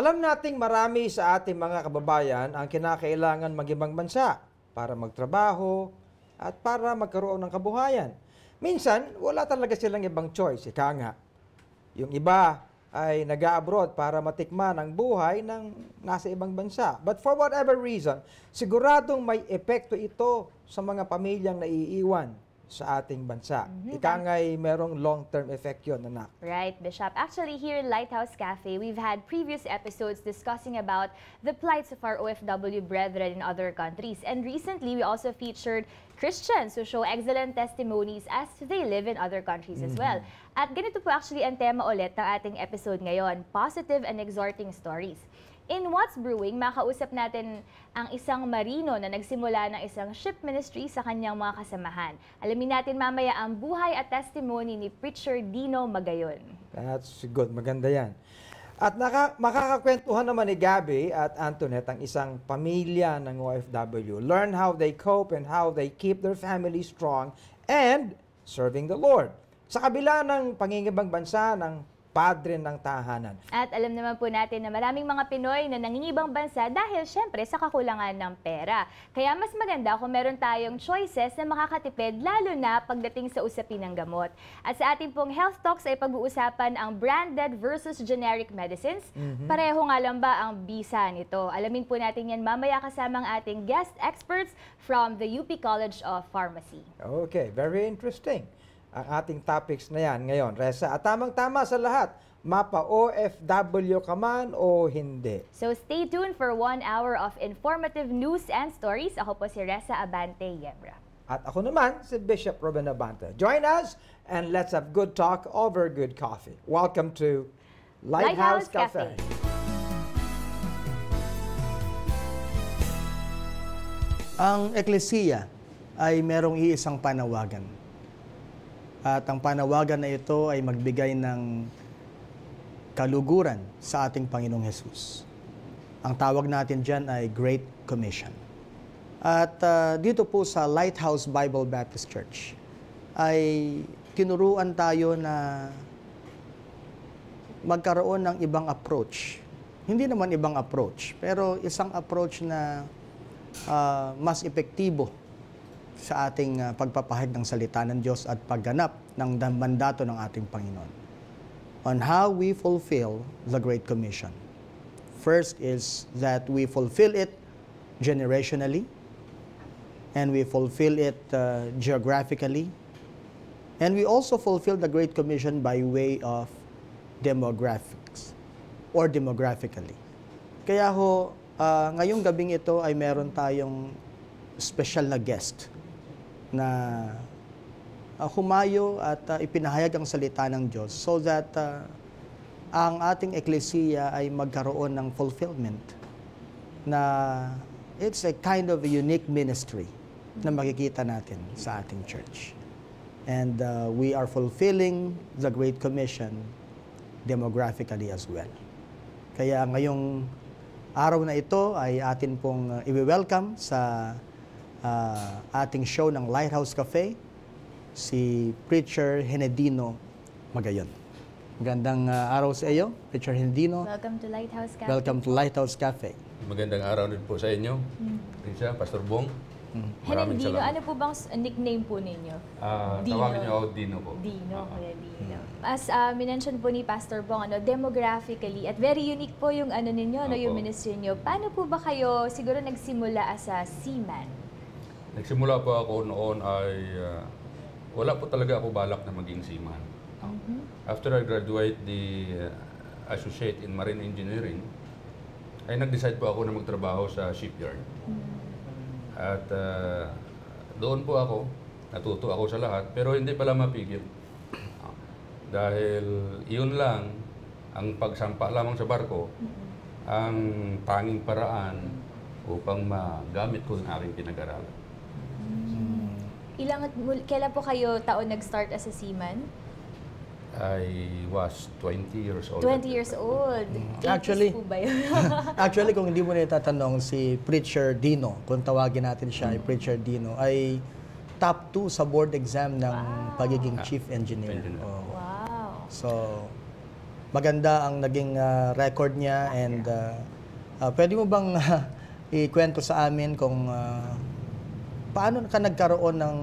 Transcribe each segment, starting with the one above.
Alam nating marami sa ating mga kababayan ang kinakailangan mag-ibang bansa para magtrabaho at para magkaroon ng kabuhayan. Minsan, wala talaga silang ibang choice, ika nga. Yung iba ay nag-abroad para matikman ang buhay ng nasa ibang bansa. But for whatever reason, siguradong may epekto ito sa mga pamilyang naiiwan sa ating bansa. Ika nga'y merong long-term effect yun, anak. Right, Bishop. Actually, here in Lighthouse Cafe, we've had previous episodes discussing about the plights of our OFW brethren in other countries. And recently, we also featured Christians who show excellent testimonies as they live in other countries as well. At ganito po actually ang tema ulit ng ating episode ngayon, positive and exhorting stories. In What's Brewing, makausap natin ang isang marino na nagsimula ng isang ship ministry sa kanyang mga kasamahan. Alamin natin mamaya ang buhay at testimony ni Preacher Dino Magayon. That's good. Maganda yan. At naka, makakakwentuhan naman ni Gabby at Antoinette ang isang pamilya ng OFW. Learn how they cope and how they keep their family strong and serving the Lord. Sa kabila ng pangingibang bansa ng padre ng tahanan. At alam naman po natin na maraming mga Pinoy na nangingibang bansa dahil syempre sa kakulangan ng pera. Kaya mas maganda kung meron tayong choices na makakatipid lalo na pagdating sa usapin ng gamot. At sa ating pong Health Talks ay pag-uusapan ang branded versus generic medicines. Pareho nga lang ba ang bisa nito? Alamin po natin yan mamaya kasama ang ating guest experts from the UP College of Pharmacy. Okay, very interesting ang ating topics na yan ngayon, Reza. At tamang-tama sa lahat, mapa OFW ka man o hindi. So stay tuned for one hour of informative news and stories. Ako po si Reza Abante Yebra. At ako naman, si Bishop Ruben Abante. Join us and let's have good talk over good coffee. Welcome to Lighthouse, Lighthouse Cafe. Cafe. Ang eklesiya ay merong iisang panawagan. At ang panawagan na ito ay magbigay ng kaluguran sa ating Panginoong Hesus. Ang tawag natin dyan ay Great Commission. At ah, dito po sa Lighthouse Bible Baptist Church ay tinuruan tayo na magkaroon ng ibang approach. Hindi naman ibang approach, pero isang approach na ah, mas epektibo sa ating ah, pagpapahid ng salita ng Diyos at pagganap ng mandato ng ating Panginoon. On how we fulfill the Great Commission. First is that we fulfill it generationally, and we fulfill it uh, geographically, and we also fulfill the Great Commission by way of demographics or demographically. Kaya ho, ah, ngayong gabing ito ay meron tayong special na guest na ah, humayo at ah, ipinahayag ang salita ng Diyos so that ah, ang ating eklesiya ay magkaroon ng fulfillment na it's a kind of a unique ministry na makikita natin sa ating church. And uh, we are fulfilling the Great Commission demographically as well. Kaya ngayong araw na ito ay atin pong uh, i-welcome sa uh, ating show ng Lighthouse Cafe, si Preacher Henedino Magayon. Magandang uh, araw sa iyo, Preacher Henedino. Welcome to Lighthouse Cafe. Welcome to Lighthouse Cafe. Magandang araw din po sa inyo. Prinsa, Pastor Bong. Maraming Henry Dino, salamat. ano po bang nickname po ninyo? Ah, Dino. tawagin niyo ako Dino po. Dino, Kuya Dino. As uh, minention po ni Pastor Bong, ano, demographically, at very unique po yung ano ninyo, no, yung Opo. ministry nyo. Paano po ba kayo siguro nagsimula as a seaman? Nagsimula po ako noon ay ah, wala po talaga ako balak na maging seaman. After I graduate the ah, associate in marine engineering, ay nag-decide po ako na magtrabaho sa shipyard. At ah, doon po ako, natuto ako sa lahat, pero hindi pala mapigil. Ah, Dahil iyon lang, ang pagsampa lamang sa barko, ang tanging paraan upang magamit ko ang aking pinag-aralan. Ilang, mul- kailan po kayo taon nag-start as a seaman? I was 20 years old. 20 years old. 80s Actually-? Actually, kung hindi mo na itatanong si Preacher Dino, kung tawagin natin siya ay Preacher Dino, ay top 2 sa board exam ng pagiging chief engineer. Engineer. Oo. wow. So, maganda ang naging ah, record niya and ah, ah, pwede mo bang ah, ikwento sa amin kung ah, paano ka nagkaroon ng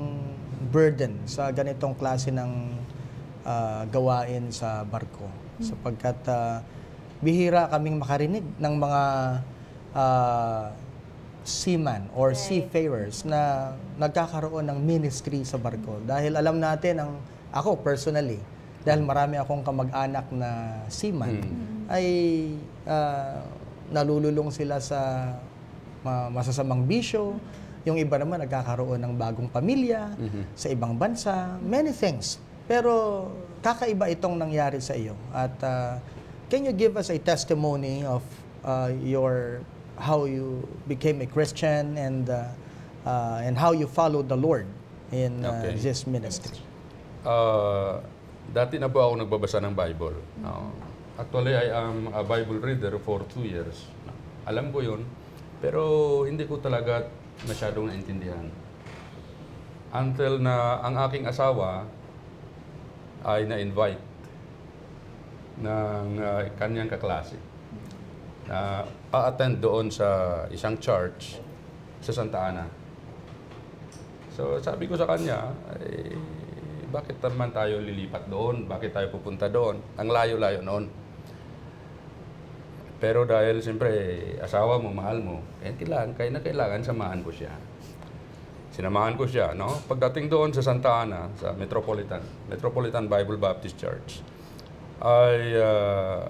burden sa ganitong klase ng ah, gawain sa barko? Sapagkat ah, bihira kaming makarinig ng mga ah, seaman or seafarers na nagkakaroon ng ministry sa barko. Dahil alam natin, ang ako personally, dahil marami akong kamag-anak na seaman, ay ah, nalululong sila sa ma- masasamang bisyo. Yung iba naman nagkakaroon ng bagong pamilya sa ibang bansa, many things. Pero kakaiba itong nangyari sa iyo. At ah, can you give us a testimony of uh, your how you became a Christian and uh, uh, and how you followed the Lord in uh, Okay. this ministry? Ah, dati na po ako nagbabasa ng Bible. Oo. actually, I am a Bible reader for two years. Alam ko yun, pero hindi ko talaga masyadong naintindihan. Until na ang aking asawa ay na-invite ng ah, kanyang kaklase na a-attend doon sa isang church sa Santa Ana. So sabi ko sa kanya, eh, bakit naman tayo lilipat doon? Bakit tayo pupunta doon? Ang layo-layo noon. Pero dahil siyempre, asawa mo, mahal mo, eh, kailangan, kaya na kailangan samahan ko siya. Sinamahan ko siya, no? Pagdating doon sa Santa Ana, sa Metropolitan, Metropolitan Bible Baptist Church, ay ah,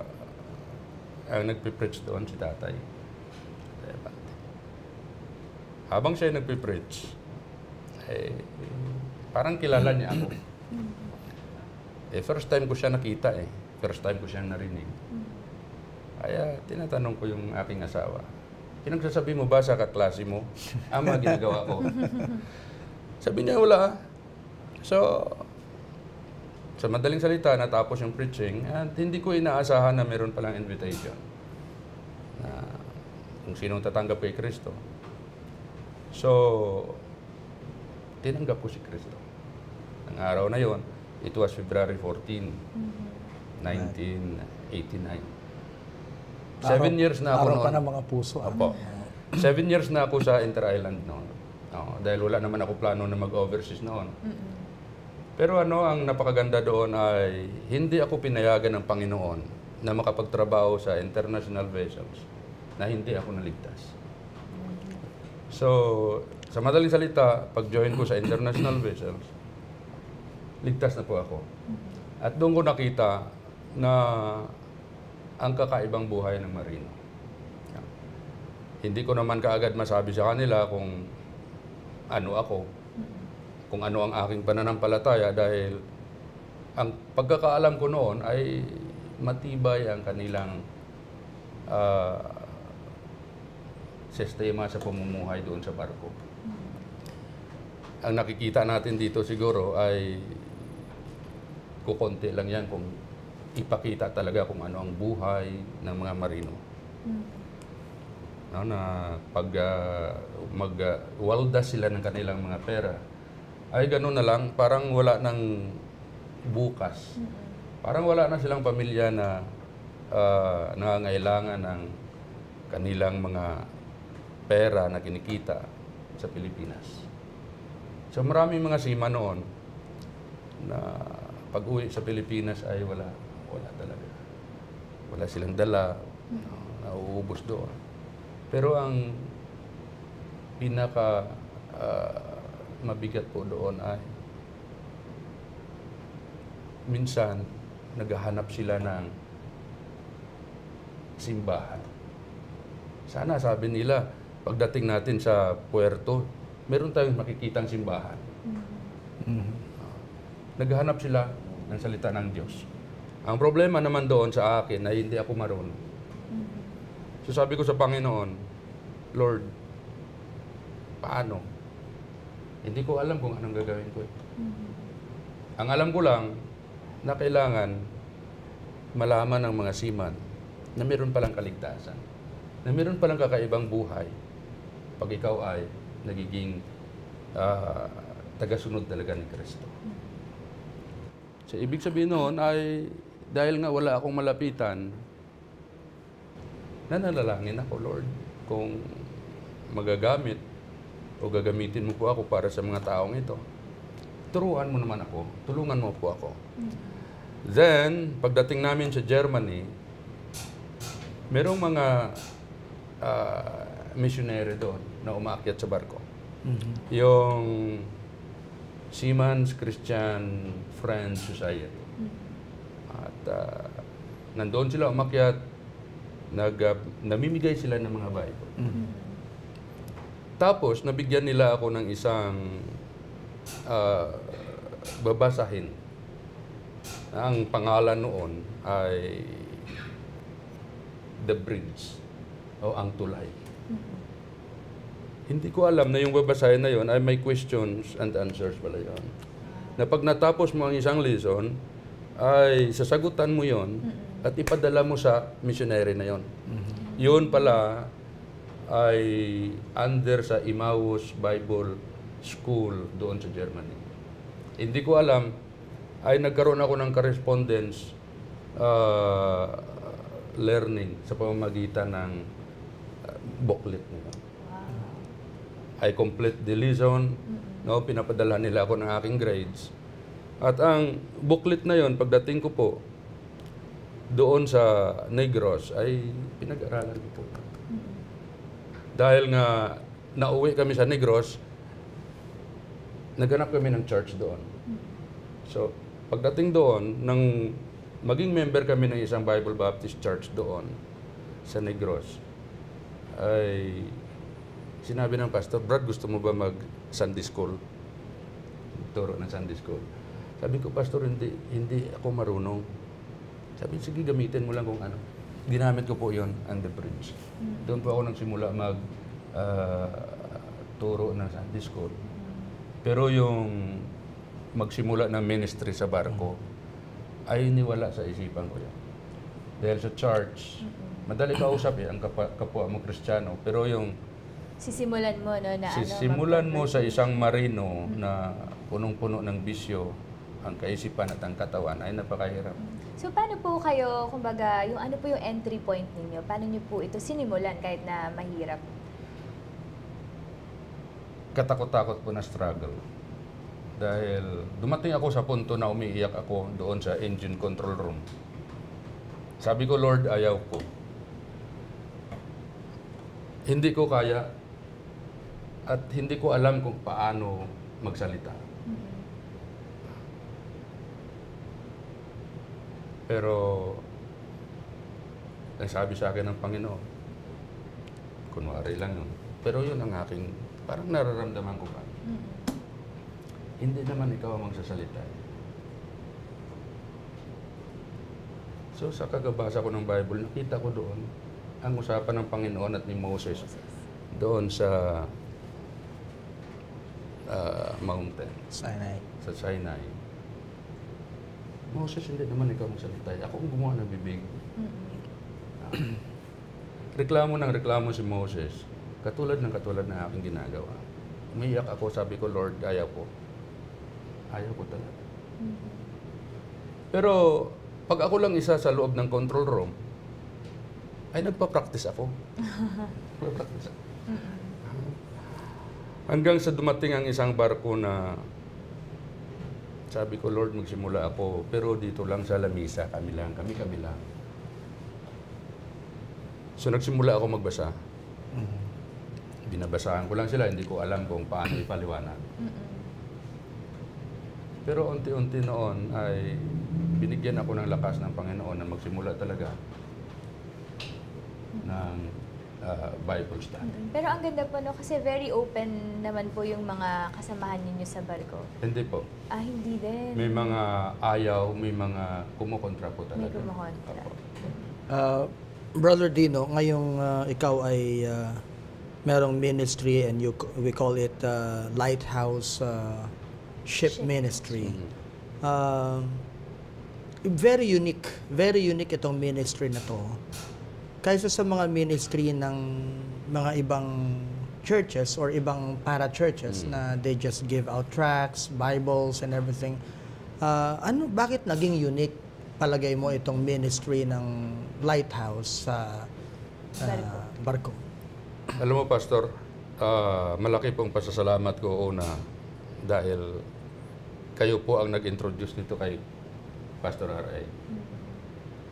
ang nagpipreach doon si tatay. Abante. Habang siya nagpipreach, eh, parang kilala niya ako. Eh, first time ko siya nakita eh. First time ko siya narinig. Kaya tinatanong ko yung aking asawa, pinagsasabi mo ba sa kaklase mo ang mga ginagawa ko? Sabi niya, wala. So, sa madaling salita, natapos yung preaching at hindi ko inaasahan na meron palang invitation na kung sinong tatanggap kay Kristo. So, tinanggap ko si Kristo. Ang araw na yon, it was February 14, 1989. Seven Araw- years na ako araw noon. pa ng mga puso. ah. Opo. Seven years na ako sa Inter-Island noon. Oo, dahil wala naman ako plano na mag-overseas noon. Pero ano, ang napakaganda doon ay hindi ako pinayagan ng Panginoon na makapagtrabaho sa international vessels na hindi ako naligtas. So, sa madaling salita, pag-join ko sa international vessels, ligtas na po ako. At doon ko nakita na ang kakaibang buhay ng marino. Hindi ko naman kaagad masabi sa kanila kung ano ako, kung ano ang aking pananampalataya dahil ang pagkakaalam ko noon ay matibay ang kanilang ah, sistema sa pamumuhay doon sa barko. Ang nakikita natin dito siguro ay kukonti lang yan kung ipakita talaga kung ano ang buhay ng mga marino. No, na pag ah, mag-waldas sila ng kanilang mga pera, ay gano'n na lang, parang wala ng bukas. Parang wala na silang pamilya na ah, nangangailangan ng kanilang mga pera na kinikita sa Pilipinas. So maraming mga sima noon na pag-uwi sa Pilipinas ay wala, wala talaga. Wala silang dala, no, nauubos doon. Pero ang pinaka ah, mabigat po doon ay minsan naghahanap sila ng simbahan. Sana sabi nila, pagdating natin sa puerto, meron tayong makikitang simbahan. Naghahanap sila ng salita ng Diyos. Ang problema naman doon sa akin ay hindi ako marunong. So sabi ko sa Panginoon, Lord, paano? Hindi ko alam kung anong gagawin ko. eh. Ang alam ko lang na kailangan malaman ng mga siman na meron palang kaligtasan, na meron palang kakaibang buhay pag ikaw ay nagiging ah, tagasunod talaga ni Kristo. So, ibig sabihin noon ay dahil nga wala akong malapitan, nananalangin ako, Lord, kung magagamit o gagamitin mo po ako para sa mga taong ito. Turuan mo naman ako, tulungan mo po ako. Then, pagdating namin sa Germany, merong mga ah, missionary doon na umaakyat sa barko. Yung Siemens Christian Friends Society. Ah, nandoon sila umakyat, nag, ah, namimigay sila ng mga Bible. Tapos, nabigyan nila ako ng isang ah, babasahin. Ang pangalan noon ay The Bridge o Ang Tulay. Hindi ko alam na yung babasahin na yon ay may questions and answers pala yon. Na pag natapos mo ang isang lesson, ay sasagutan mo yon at ipadala mo sa missionary na yon. Yun pala ay under sa Emmaus Bible School doon sa Germany. Hindi ko alam, ay nagkaroon ako ng correspondence uh, learning sa pamamagitan ng uh, booklet nila. I complete the lesson, no, pinapadala nila ako ng aking grades. At ang booklet na yon pagdating ko po doon sa Negros ay pinag-aralan ko po. Dahil nga nauwi kami sa Negros, naghanap kami ng church doon. So, pagdating doon, nang maging member kami ng isang Bible Baptist Church doon sa Negros, ay sinabi ng pastor, Brad, gusto mo ba mag Sunday school? Turo ng Sunday school. Sabi ko, pastor, hindi, hindi ako marunong. Sabi, sige, gamitin mo lang kung ano. Ginamit ko po yon on the bridge. Doon po ako nagsimula mag ah, turo ng Sunday school. Pero yung magsimula ng ministry sa barko, ay niwala sa isipan ko yan. Dahil sa church, madali kausap eh, ang kapwa, kapwa mo kristyano. Pero yung Sisimulan mo, no, na ano, Sisimulan mo sa isang marino na punong-puno ng bisyo, ang kaisipan at ang katawan ay napakahirap. So, paano po kayo, kumbaga, yung ano po yung entry point ninyo? Paano niyo po ito sinimulan kahit na mahirap? Katakot-takot po na struggle. Dahil dumating ako sa punto na umiiyak ako doon sa engine control room. Sabi ko, Lord, ayaw ko. Hindi ko kaya at hindi ko alam kung paano magsalita. Pero ang sabi sa akin ng Panginoon, kunwari lang yun. Pero yun ang aking, parang nararamdaman ko pa. Hindi naman ikaw ang magsasalita. So sa kagabasa ko ng Bible, nakita ko doon ang usapan ng Panginoon at ni Moses doon sa ah, mountain, Sinai. sa Sinai. Moses, hindi naman ikaw magsalita. Ako ang gumawa ng bibig. reklamo ng reklamo si Moses, katulad ng katulad ng aking ginagawa. Umiyak ako, sabi ko, Lord, ayaw ko. Ayaw ko talaga. Pero, pag ako lang isa sa loob ng control room, ay nagpa-practice ako. Nagpa-practice ako. Hanggang sa dumating ang isang barko na sabi ko, Lord, magsimula ako, pero dito lang sa lamisa, kami lang, kami kami lang. So nagsimula ako magbasa. Binabasahan ko lang sila, hindi ko alam kung paano ipaliwanag. Pero unti-unti noon ay binigyan ako ng lakas ng Panginoon na magsimula talaga ng ah, Bible study. Pero ang ganda po, no, kasi very open naman po yung mga kasamahan ninyo sa barko. Hindi po. Ah, hindi din. May mga ayaw, may mga kumukontra po May talaga. kumukontra. Opo. Uh, Brother Dino, ngayong uh, ikaw ay uh, merong ministry and you, we call it uh, Lighthouse uh, Ship, Ship Ministry. Mhm. Uh, very unique, very unique itong ministry na to. Kaysa sa mga ministry ng mga ibang churches or ibang para-churches na they just give out tracts, Bibles, and everything. Uh, ano, bakit naging unique palagay mo itong ministry ng Lighthouse sa ah, barko? Alam mo, Pastor, ah, malaki pong pasasalamat ko una dahil kayo po ang nag-introduce nito kay Pastor R.A.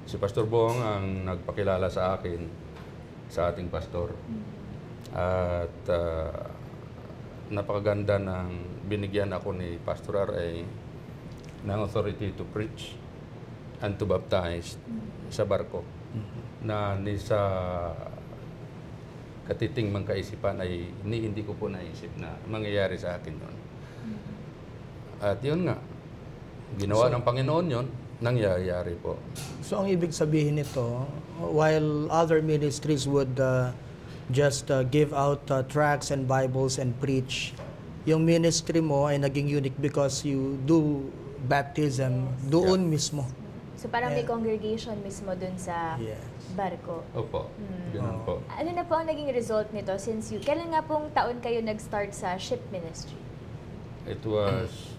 Si Pastor Bong ang nagpakilala sa akin sa ating pastor. At ah, napakaganda ng binigyan ako ni Pastor R.A. ng authority to preach and to baptize sa barko na ni sa katiting mang kaisipan ay ni hindi ko po naisip na mangyayari sa akin yun. At yun nga, ginawa ng Panginoon yun, nangyayari po. So ang ibig sabihin nito, while other ministries would uh, just uh, give out uh, tracts and Bibles and preach, yung ministry mo ay naging unique because you do baptism doon mismo. So parang may congregation mismo dun sa Yes. barko. Opo, ganun po. Ano na po ang naging result nito since you, kailan nga pong taon kayo nag-start sa ship ministry? It was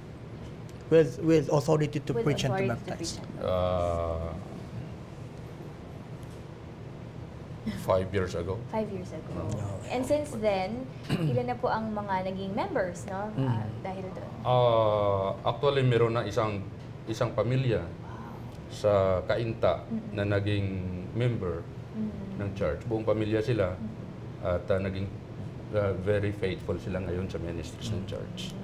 With with authority to With preach and to baptize. uh, five years ago. Five years ago. And since then, ilan na po ang mga naging members, no? Ah, dahil doon. Uh, actually, meron na isang isang pamilya sa Kainta na naging member ng church. Buong pamilya sila at uh, naging uh, very faithful sila ngayon sa ministries ng church.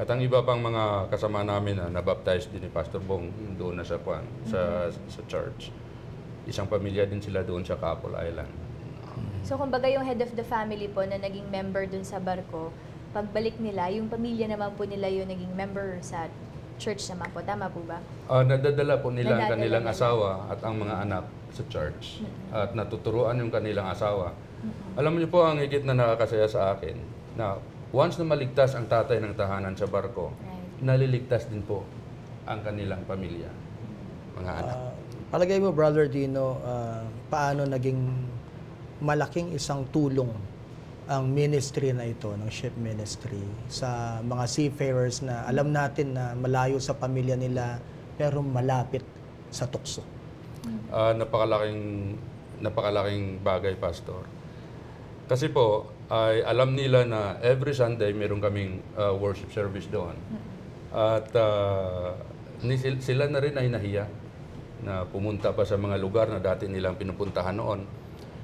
At ang iba pang mga kasama namin na nabaptize din ni Pastor Bong doon na sa kwan, sa sa church. Isang pamilya din sila doon sa Capol Island. So kumbaga yung head of the family po na naging member dun sa barko, pagbalik nila, yung pamilya naman po nila yung naging member sa church naman po. Tama po ba? Ah, nadadala po nila ang kanilang nila. asawa at ang mga anak sa church at natuturuan yung kanilang asawa. Alam niyo po ang higit na nakakasaya sa akin na once na maligtas ang tatay ng tahanan sa barko, Right. naliligtas din po ang kanilang pamilya, mga anak. Uh, palagay mo, Brother Dino, uh, paano naging malaking isang tulong ang ministry na ito, ng ship ministry, sa mga seafarers na alam natin na malayo sa pamilya nila, pero malapit sa tukso. Ah, napakalaking napakalaking bagay, Pastor. Kasi po, ay alam nila na every Sunday meron kaming ah, worship service doon. At sil- sila na rin ay nahiya na pumunta pa sa mga lugar na dati nilang pinupuntahan noon.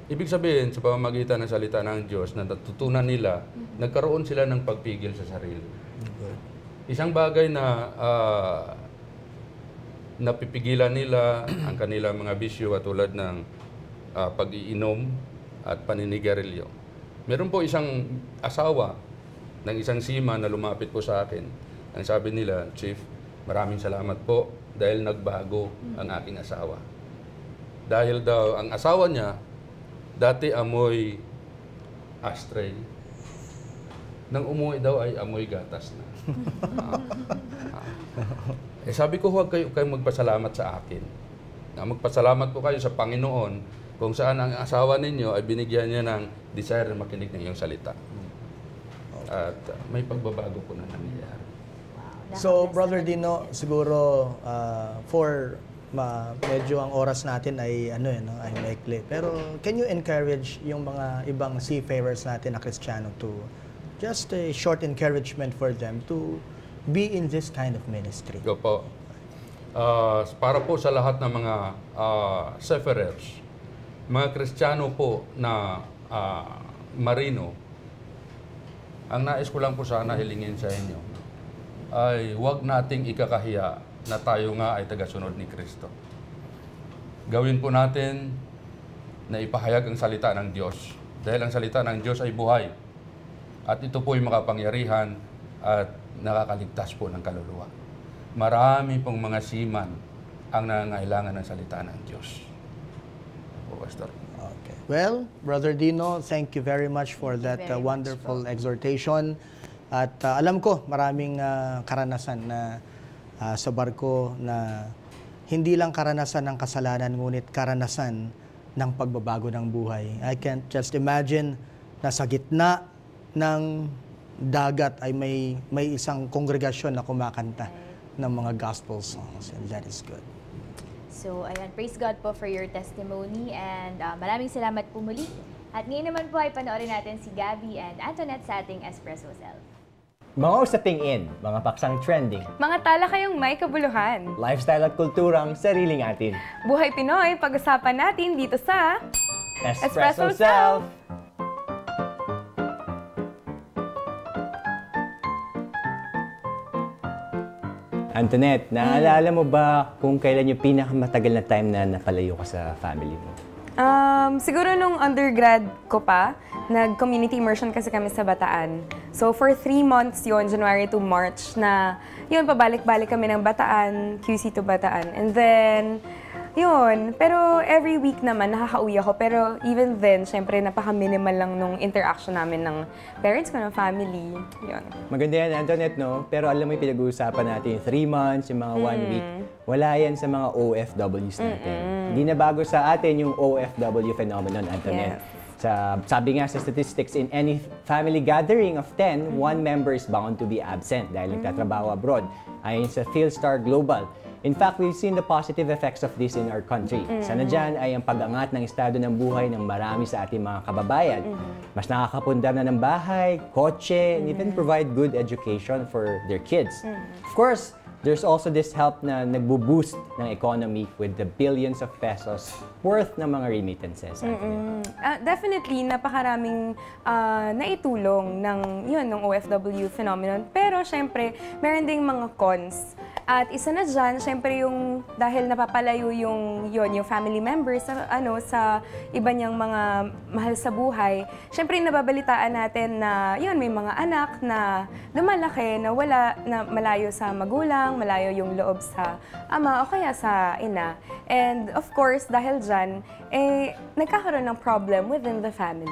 Ibig sabihin, sa pamamagitan ng salita ng Diyos na natutunan nila, nagkaroon sila ng pagpigil sa sarili. Isang bagay na ah, napipigilan nila ang kanilang mga bisyo at tulad ng ah, pag-iinom at paninigarilyo. Meron po isang asawa ng isang sima na lumapit po sa akin. Ang sabi nila, Chief, maraming salamat po dahil nagbago ang aking asawa. Dahil daw ang asawa niya, dati amoy ashtray. Nang umuwi daw ay amoy gatas na. Eh sabi ko, huwag kayo kayong magpasalamat sa akin. Na magpasalamat po kayo sa Panginoon kung saan ang asawa ninyo ay binigyan niya ng desire na makinig ng iyong salita. At uh, may pagbabago po na nangyayari. So, Brother. Dino, siguro uh, for ma, medyo ang oras natin ay ano eh, no, ay maikli. Pero can you encourage yung mga ibang seafarers natin na Kristiyano to just a short encouragement for them to be in this kind of ministry? Go po. Ah, para po sa lahat ng mga uh, seafarers, mga Kristiyano po na ah, marino, ang nais ko lang po sana hilingin sa inyo ay huwag nating ikakahiya na tayo nga ay tagasunod ni Kristo. Gawin po natin na ipahayag ang salita ng Diyos. Dahil ang salita ng Diyos ay buhay. At ito po ay makapangyarihan at nakakaligtas po ng kaluluwa. Marami pong mga siman ang nangangailangan ng salita ng Diyos. Pastor. Okay. Well, Brother Dino, thank you very much for that uh, much wonderful exhortation. At uh, alam ko, maraming uh, karanasan na uh, sa barko na hindi lang karanasan ng kasalanan, ngunit karanasan ng pagbabago ng buhay. I can't just imagine na sa gitna ng dagat ay may may isang kongregasyon na kumakanta ng mga gospel songs and that is good. So, ayan, praise God po for your testimony and uh, maraming salamat po muli. At ngayon naman po ay panoorin natin si Gabby and Antoinette sa ating Espresso Self. Mga usaping in, mga paksang trending, Mga tala kayong may kabuluhan. lifestyle at kulturang sariling atin. Buhay Pinoy, pag-usapan natin dito sa... Espresso, Espresso Self! Antoinette, naalala mo ba kung kailan yung pinakamatagal na time na napalayo ka sa family mo? Um, siguro nung undergrad ko pa, nag-community immersion kasi kami sa Bataan. So for three months yon January to March, na yun, pabalik-balik kami ng Bataan, QC to Bataan. And then, yun. Pero every week naman, nakaka-uwi ako. Pero even then, syempre, napaka-minimal lang nung interaction namin ng parents ko, ng family. Yun. Maganda yan, Antoinette, no? Pero alam mo yung pinag-uusapan natin, yung three months, yung mga one week. Wala yan sa mga OFWs natin. Hindi na bago sa atin yung OFW phenomenon, Antoinette. Sa, sabi nga sa statistics, in any family gathering of 10, one member is bound to be absent dahil nagtatrabaho abroad. Ayon sa Philstar Global. In fact, we've seen the positive effects of this in our country. Sana dyan ay ang pag-angat ng estado ng buhay ng marami sa ating mga kababayan. Mas nakakapundar na ng bahay, kotse, and even provide good education for their kids. Of course, there's also this help na nagbo-boost ng economy with the billions of pesos worth ng mga remittances. Anthony. Ah, definitely, napakaraming ah, naitulong ng, yun, ng OFW phenomenon. Pero, syempre, meron ding mga cons. At isa na dyan, syempre yung dahil napapalayo yung yun, yung family members sa ano sa iba niyang mga mahal sa buhay. Syempre nababalitaan natin na yun may mga anak na lumalaki na wala na malayo sa magulang, malayo yung loob sa ama o kaya sa ina. And of course, dahil dyan, eh, nagkakaroon ng problem within the family.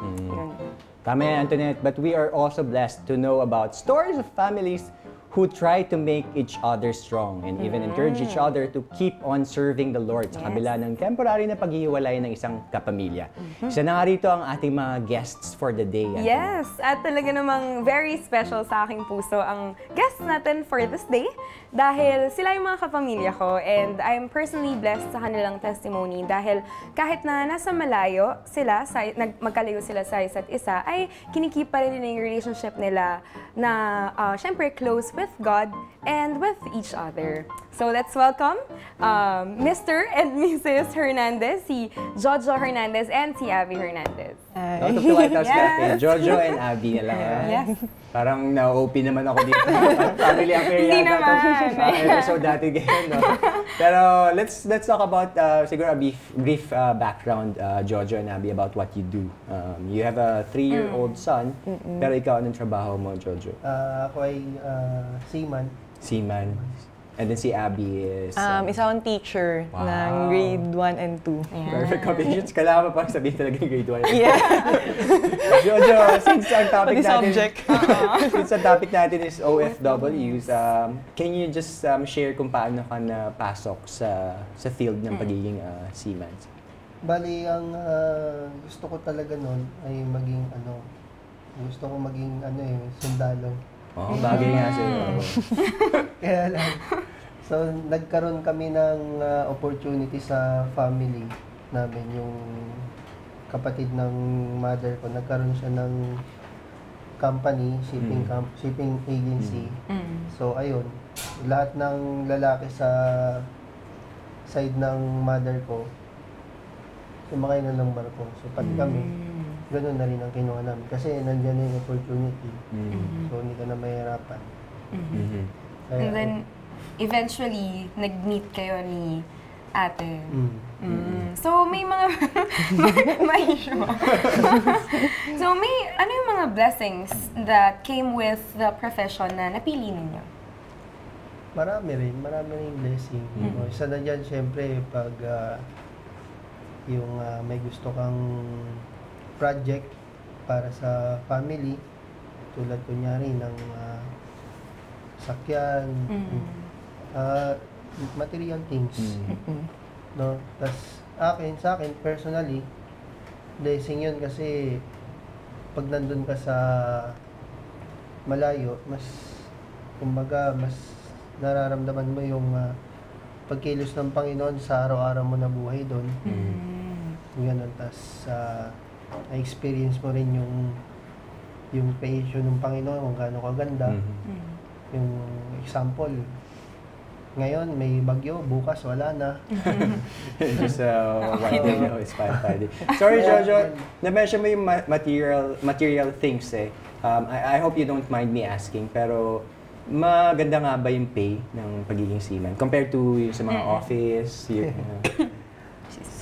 Yun. Tama yan, Antoinette. But we are also blessed to know about stories of families who try to make each other strong and even encourage each other to keep on serving the Lord sa kabila ng temporary na paghihiwalay ng isang kapamilya. Isa na nga rito ang ating mga guests for the day. Antoinette. Yes, at talaga namang very special sa aking puso ang guests natin for this day dahil sila yung mga kapamilya ko and I'm personally blessed sa kanilang testimony dahil kahit na nasa malayo sila, sa, nag, magkalayo sila sa isa't isa, ay kinikip pa rin yung relationship nila na uh, syempre close with God and with each other. So let's welcome um, Mr. and Mrs. Hernandez, si Jojo Hernandez and si Abby Hernandez. Welcome to Lighthouse Yes. Cafe. Jojo and Abby na lang. ah. Yes. Parang na-OP naman ako dito. Family affair Hindi yata to. naman. Ah, episode dati ganyan, no? Pero let's let's talk about uh, siguro a brief, brief uh, background, uh, Jojo and Abby, about what you do. Um, you have a three-year-old son, pero ikaw, anong trabaho mo, Jojo? Ah, ako ay ah, seaman. Seaman. And then si Abby is... Um, uh, isa akong teacher Wow. ng grade 1 and 2. Perfect combinations. Kailangan pa sabihin talaga yung grade 1. Yeah. Jojo, since ang topic Pati natin, subject. since ang topic natin is OFWs, um, can you just um, share kung paano ka napasok sa sa field ng pagiging uh, seaman? Bali, ang ah, gusto ko talaga noon ay maging ano, gusto ko maging ano eh, sundalo. Oh, bagay nga sa'yo. Kaya lang. So, nagkaroon kami ng ah, opportunity sa family namin, yung kapatid ng mother ko, nagkaroon siya ng company, shipping Mm. com- shipping agency. So, ayun, lahat ng lalaki sa side ng mother ko, sumakay na ng barko. So, pati kami, ganun na rin ang kinuha namin. Kasi nandyan na yung opportunity. Mm. So, hindi ka na mahirapan. Mhm. Kaya, And then, eventually, nag-meet kayo ni ate. Mm. Mm. So, may mga... may issue. so, may ano yung mga blessings that came with the profession na napili ninyo? Marami rin, marami rin blessing. Mm. O, isa na dyan, syempre, pag ah, yung ah, may gusto kang project para sa family, tulad kunyari ng ah, sakyan, ah, material things. Mm. No? Tapos, akin, sa akin, personally, blessing yun kasi pag nandun ka sa malayo, mas, kumbaga, mas nararamdaman mo yung ah, pagkilos ng Panginoon sa araw-araw mo na buhay doon. Mm. Ganun. Tapos, sa na-experience mo rin yung yung creation ng Panginoon, kung gaano kaganda. Mhm. Yung example, ngayon may bagyo, bukas wala na. Just uh, one thing, no, it's fine, fine. Sorry, Jojo. Na-mention mo yung ma- material material things eh. Um, I, I hope you don't mind me asking, pero maganda nga ba yung pay ng pagiging seaman compared to yung sa mga office? Yung, uh,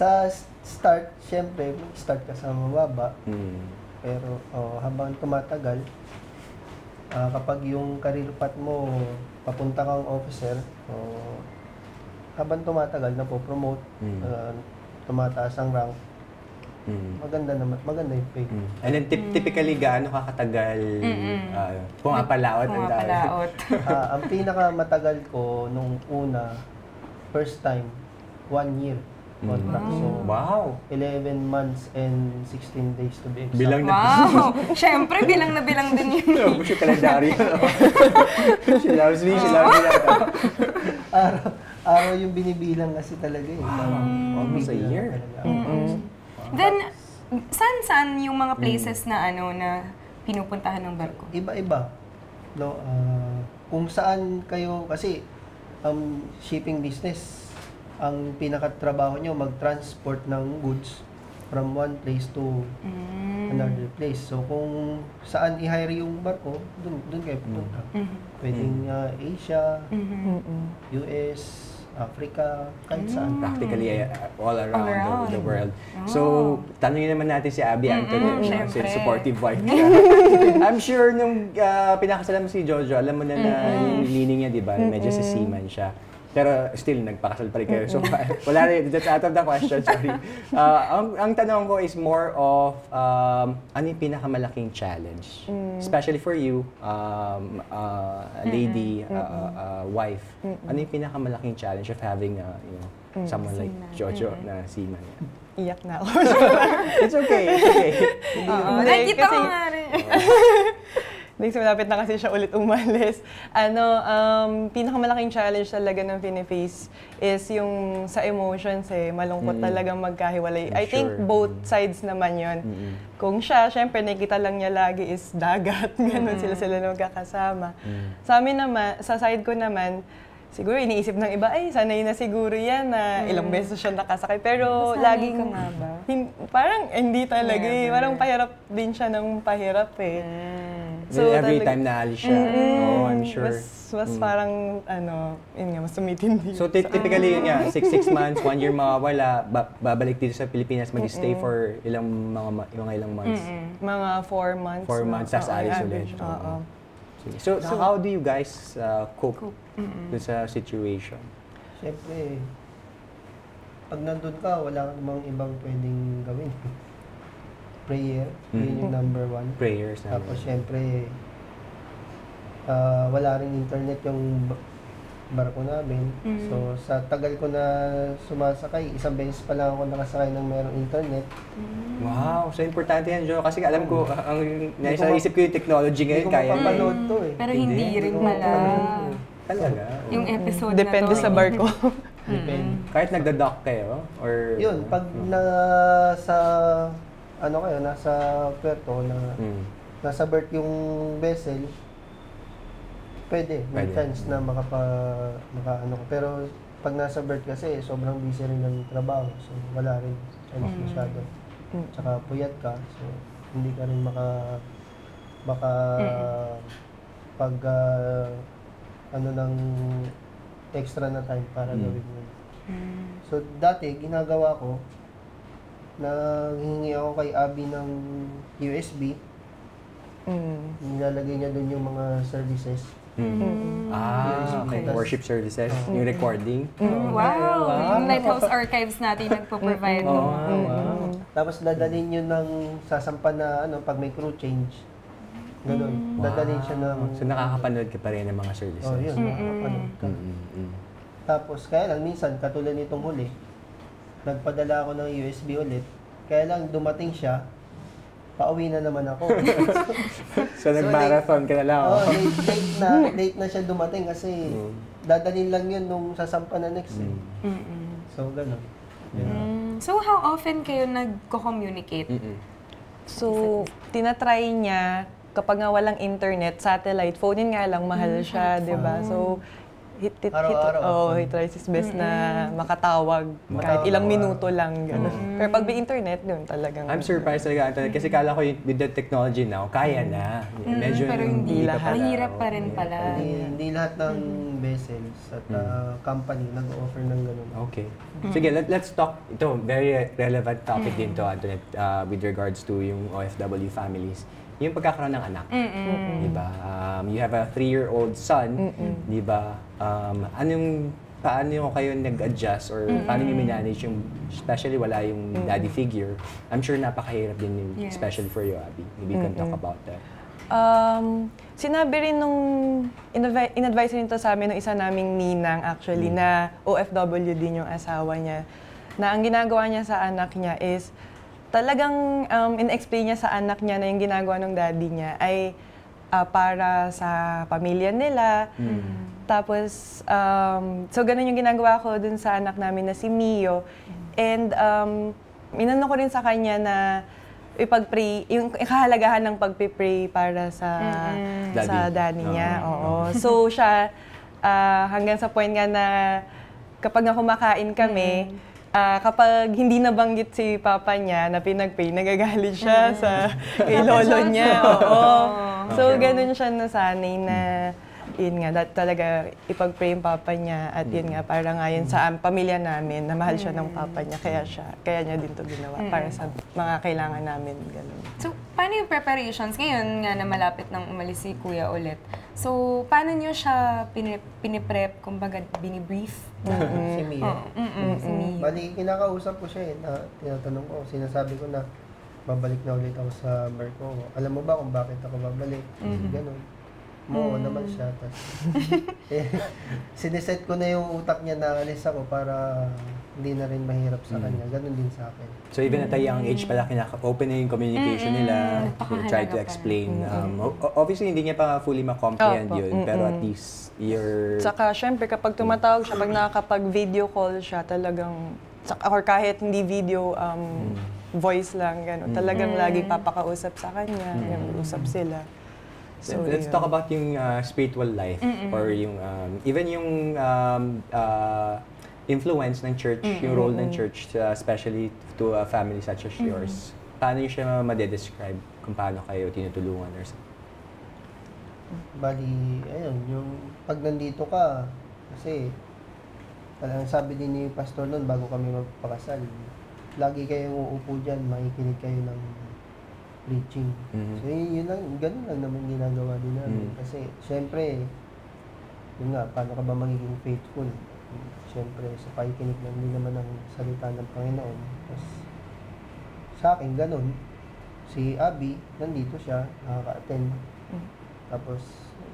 Sa start, syempre, start ka sa mababa. mm, Pero oh, habang tumatagal, ah, kapag yung career path mo, papunta kang officer, oh, habang tumatagal, napopromote, Mm. ah, tumataas ang rank, mm, maganda naman, maganda yung pay. mm. And then tip- typically, gaano ka katagal uh, pumapalaot? ang tawag? Pumapalaot. Ah, ang pinakamatagal ko nung una, first time, one year contract. So, Wow! 11 months and 16 days to be exact. Bilang na Wow! Siyempre, bilang na bilang din yun. Ubus yung kalendaryo. she loves me, she loves me. araw, araw yung binibilang kasi talaga eh. Wow. Almost a year. Then, saan-saan yung mga places na ano na pinupuntahan ng barko? Iba-iba. No, ah, kung saan kayo, kasi um, shipping business, ang pinakatrabaho nyo, mag-transport ng goods from one place to another place. So, kung saan i-hire yung barko, dun, dun kayo pupunta. Pwedeng ah, Asia, US, Africa, kahit saan. practically uh, all around, All around. The, the world. So, tanongin naman natin si Abby Anthony, siya, si supportive wife niya. I'm sure nung uh, pinakasalan mo si Jojo, alam mo na na yung meaning niya, di ba? Medyo si seaman siya. Pero still, nagpakasal pa rin kayo. So, wala rin, that's out of the question, sorry. Uh, ang, ang tanong ko is more of, um, ano yung pinakamalaking challenge? Especially for you, um, uh, a lady, uh, uh, uh, wife. Ano yung pinakamalaking challenge of having, uh, you know, someone like Jojo na seaman? Iyak na ako. It's okay, it's okay. Hindi, nakikita ko kasi- nga rin. Next, malapit na kasi siya ulit umalis. Ano, um, pinakamalaking challenge talaga ng piniface is yung sa emotions eh. Malungkot talagang magkahiwalay. I'm I think sure. both sides naman yon. Kung siya, syempre nakikita lang niya lagi is dagat. Ganun sila sila na magkakasama. Sa amin naman, sa side ko naman, siguro iniisip ng iba, ay, sanay na siguro yan na ilang beses siya nakasakay. Pero Nasanay laging, ka nga ba? hin- parang hindi talaga eh. Parang pahirap din siya ng pahirap eh. So, every time na alis siya. Oh, I'm sure. Mas, mas parang, ano, yun nga, mas tumitindi. So ty- typically yun nga, six, six months, one year mawawala, ba- babalik dito sa Pilipinas, mag-stay for ilang mga, mga ilang months. Mga four months. Four na- months, tapos oo, alis ulit. Oo. Sige. So, how do you guys uh, cope dun sa situation? Siyempre, pag nandun ka, wala ka namang ibang pwedeng gawin. Prayer, yun yung number one. Prayers na. Tapos syempre, ah, wala rin internet yung ba- barko namin. So, sa tagal ko na sumasakay, isang beses pa lang ako nakasakay ng merong internet. Wow, so importante yan, Joe. Kasi alam ko, ang nasa isip ko yung technology Hindi ngayon, ko kaya. mapapanood to eh. Pero hindi rin Oo, pala. Talaga. Yung episode Depende na to. sa barko. Depende. Kahit nagda-dock kayo, or... Yun, pag na sa ano kayo, nasa puerto na Hmm. nasa berth yung vessel, pwede, may Pwede. chance na makapa, maka ano. Pero pag nasa berth kasi, sobrang busy rin ng trabaho. So, wala rin chance masyado. Tsaka puyat ka, so hindi ka rin maka, baka pag ah, ano ng extra na time para Mm. gawin yun. So, dati, ginagawa ko, nanghingi ako kay Abby ng USB, Mm. nilalagay niya doon yung mga services. Hmm. Ah, okay. Worship services, yung recording. Mm, Wow! Yung Lighthouse Archives natin nagpo-provide. Oo. Tapos dadalhin yun ng sasampa na ano, pag may crew change. Ganun. Dadalhin siya ng... So nakakapanood ka pa rin ng mga services. Oh, yun. nakakapanood ka. Mm, mm. Tapos, kaya lang, minsan, katulad nitong huli, nagpadala ako ng USB ulit. Kaya lang, dumating siya, pauwi na naman ako. So, nag-marathon ka na lang. Oh. late, late na, late na siya dumating kasi dadalhin lang yun nung sasampa na next. eh. So, ganun. Yun. Mm, So, how often kayo nagko-communicate? So, tinatry niya kapag nga walang internet, satellite, phone yun nga lang, mahal siya, di ba? So, hit, hit, hit, Araw-araw. oh, he tries his best na makatawag kahit ilang minuto lang, gano'n. Pero pag may internet, yun talagang... I'm surprised talaga, Antoinette, kasi kala ko yung- with the technology now, kaya na. Medyo pero hindi ka lahat. pala. Mahirap pa rin pala. Hindi, hindi lahat ng vessels at uh, company nag-offer ng ganun. Okay. Sige, let, let's talk. Ito, very relevant topic din to, Antoinette, uh, with regards to yung OFW families. Yung pagkakaroon ng anak. Di ba? Um, you have a three-year-old son. Di ba? Um, anong, paano kayo nag-adjust or paano niyo manage yung, especially wala yung daddy figure. I'm sure napakahirap din yung, Yes. especially for you, Abby. Maybe you can talk about that. Um, sinabi rin nung inadvi- in-advise rin to sa amin ng isa naming ninang actually na OFW din yung asawa niya. Na ang ginagawa niya sa anak niya is talagang um, in-explain niya sa anak niya na yung ginagawa ng daddy niya ay ah, para sa pamilya nila. Tapos, um, so ganun yung ginagawa ko dun sa anak namin na si Mio. And um, inano ko rin sa kanya na ipag-pray, yung kahalagahan ng pagpipray para sa sa Daddy. daddy niya. Oo. So siya, ah, hanggang sa point nga na kapag nga kumakain kami, ah, kapag hindi nabanggit si papa niya na pinag-pray, nagagalit siya sa kay lolo niya. Oo. So ganun siya nasanay na yun nga, dat talaga ipag-pray yung papa niya at yun nga, para nga yun sa am- pamilya namin, na mahal siya ng papa niya, kaya siya, kaya niya din to ginawa para sa mga kailangan namin, ganun. So, paano yung preparations? Ngayon nga na malapit nang umalis si Kuya ulit. So, paano nyo siya pini- piniprep, kumbaga binibrief? Si Mia. Mm-mm, si Mio. Bali, kinakausap ko siya eh, na tinatanong ko, sinasabi ko na babalik na ulit ako sa work ko. Alam mo ba kung bakit ako babalik? Ganun. Oo naman siya. Tapos, eh, siniset ko na yung utak niya na alis ako para hindi na rin mahirap sa kanya. Ganun din sa akin. So even at a young age pala, kinaka-open na yung communication nila. Napakahalaga Try to explain. Um, obviously, hindi niya pa fully ma-comprehend Opo. yun. Pero at least, you're... Tsaka, syempre, kapag tumatawag siya, pag nakakapag-video call siya, talagang, or kahit hindi video, um, voice lang, gano'n. Talagang laging papakausap sa kanya, mm. usap sila. So, let's talk about yung uh, spiritual life or yung um, even yung um, uh, influence ng church, yung role ng church, uh, especially to a family such as yours. Paano niyo siya ma-describe kung paano kayo tinutulungan or something? Bali, ayun, yung pag nandito ka, kasi talagang sabi din ni pastor noon bago kami magpakasal, lagi kayong uupo dyan, makikinig kayo ng preaching. Mhm. So yun, lang, ganun lang naman ginagawa din namin. Mhm. Kasi, syempre, yun nga, paano ka ba magiging faithful? Syempre, sa pakikinig lang din naman ng salita ng Panginoon. Tapos, sa akin, ganun. Si Abby, nandito siya, nakaka-attend. Tapos,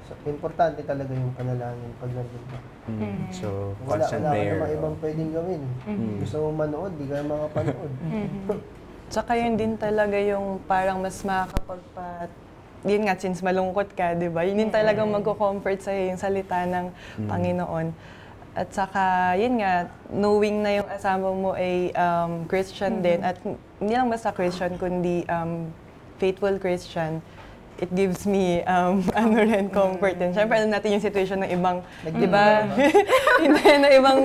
sa- importante talaga yung panalangin pag nandun ka. Mm. So, Wala, constant wala ka prayer. ibang pwedeng gawin. Mm. Gusto mo manood, di ka makapanood. Tsaka yun din talaga yung parang mas makakapagpa... Yun nga, since malungkot ka, di ba? Yun din talagang magko-comfort sa'yo yung salita ng Panginoon. At saka, yun nga, knowing na yung asawa mo ay um, Christian din, at hindi lang basta Christian, kundi um, faithful Christian, it gives me um, ano rin, comfort din. Siyempre, alam natin yung situation ng ibang, di ba? Hindi, na ibang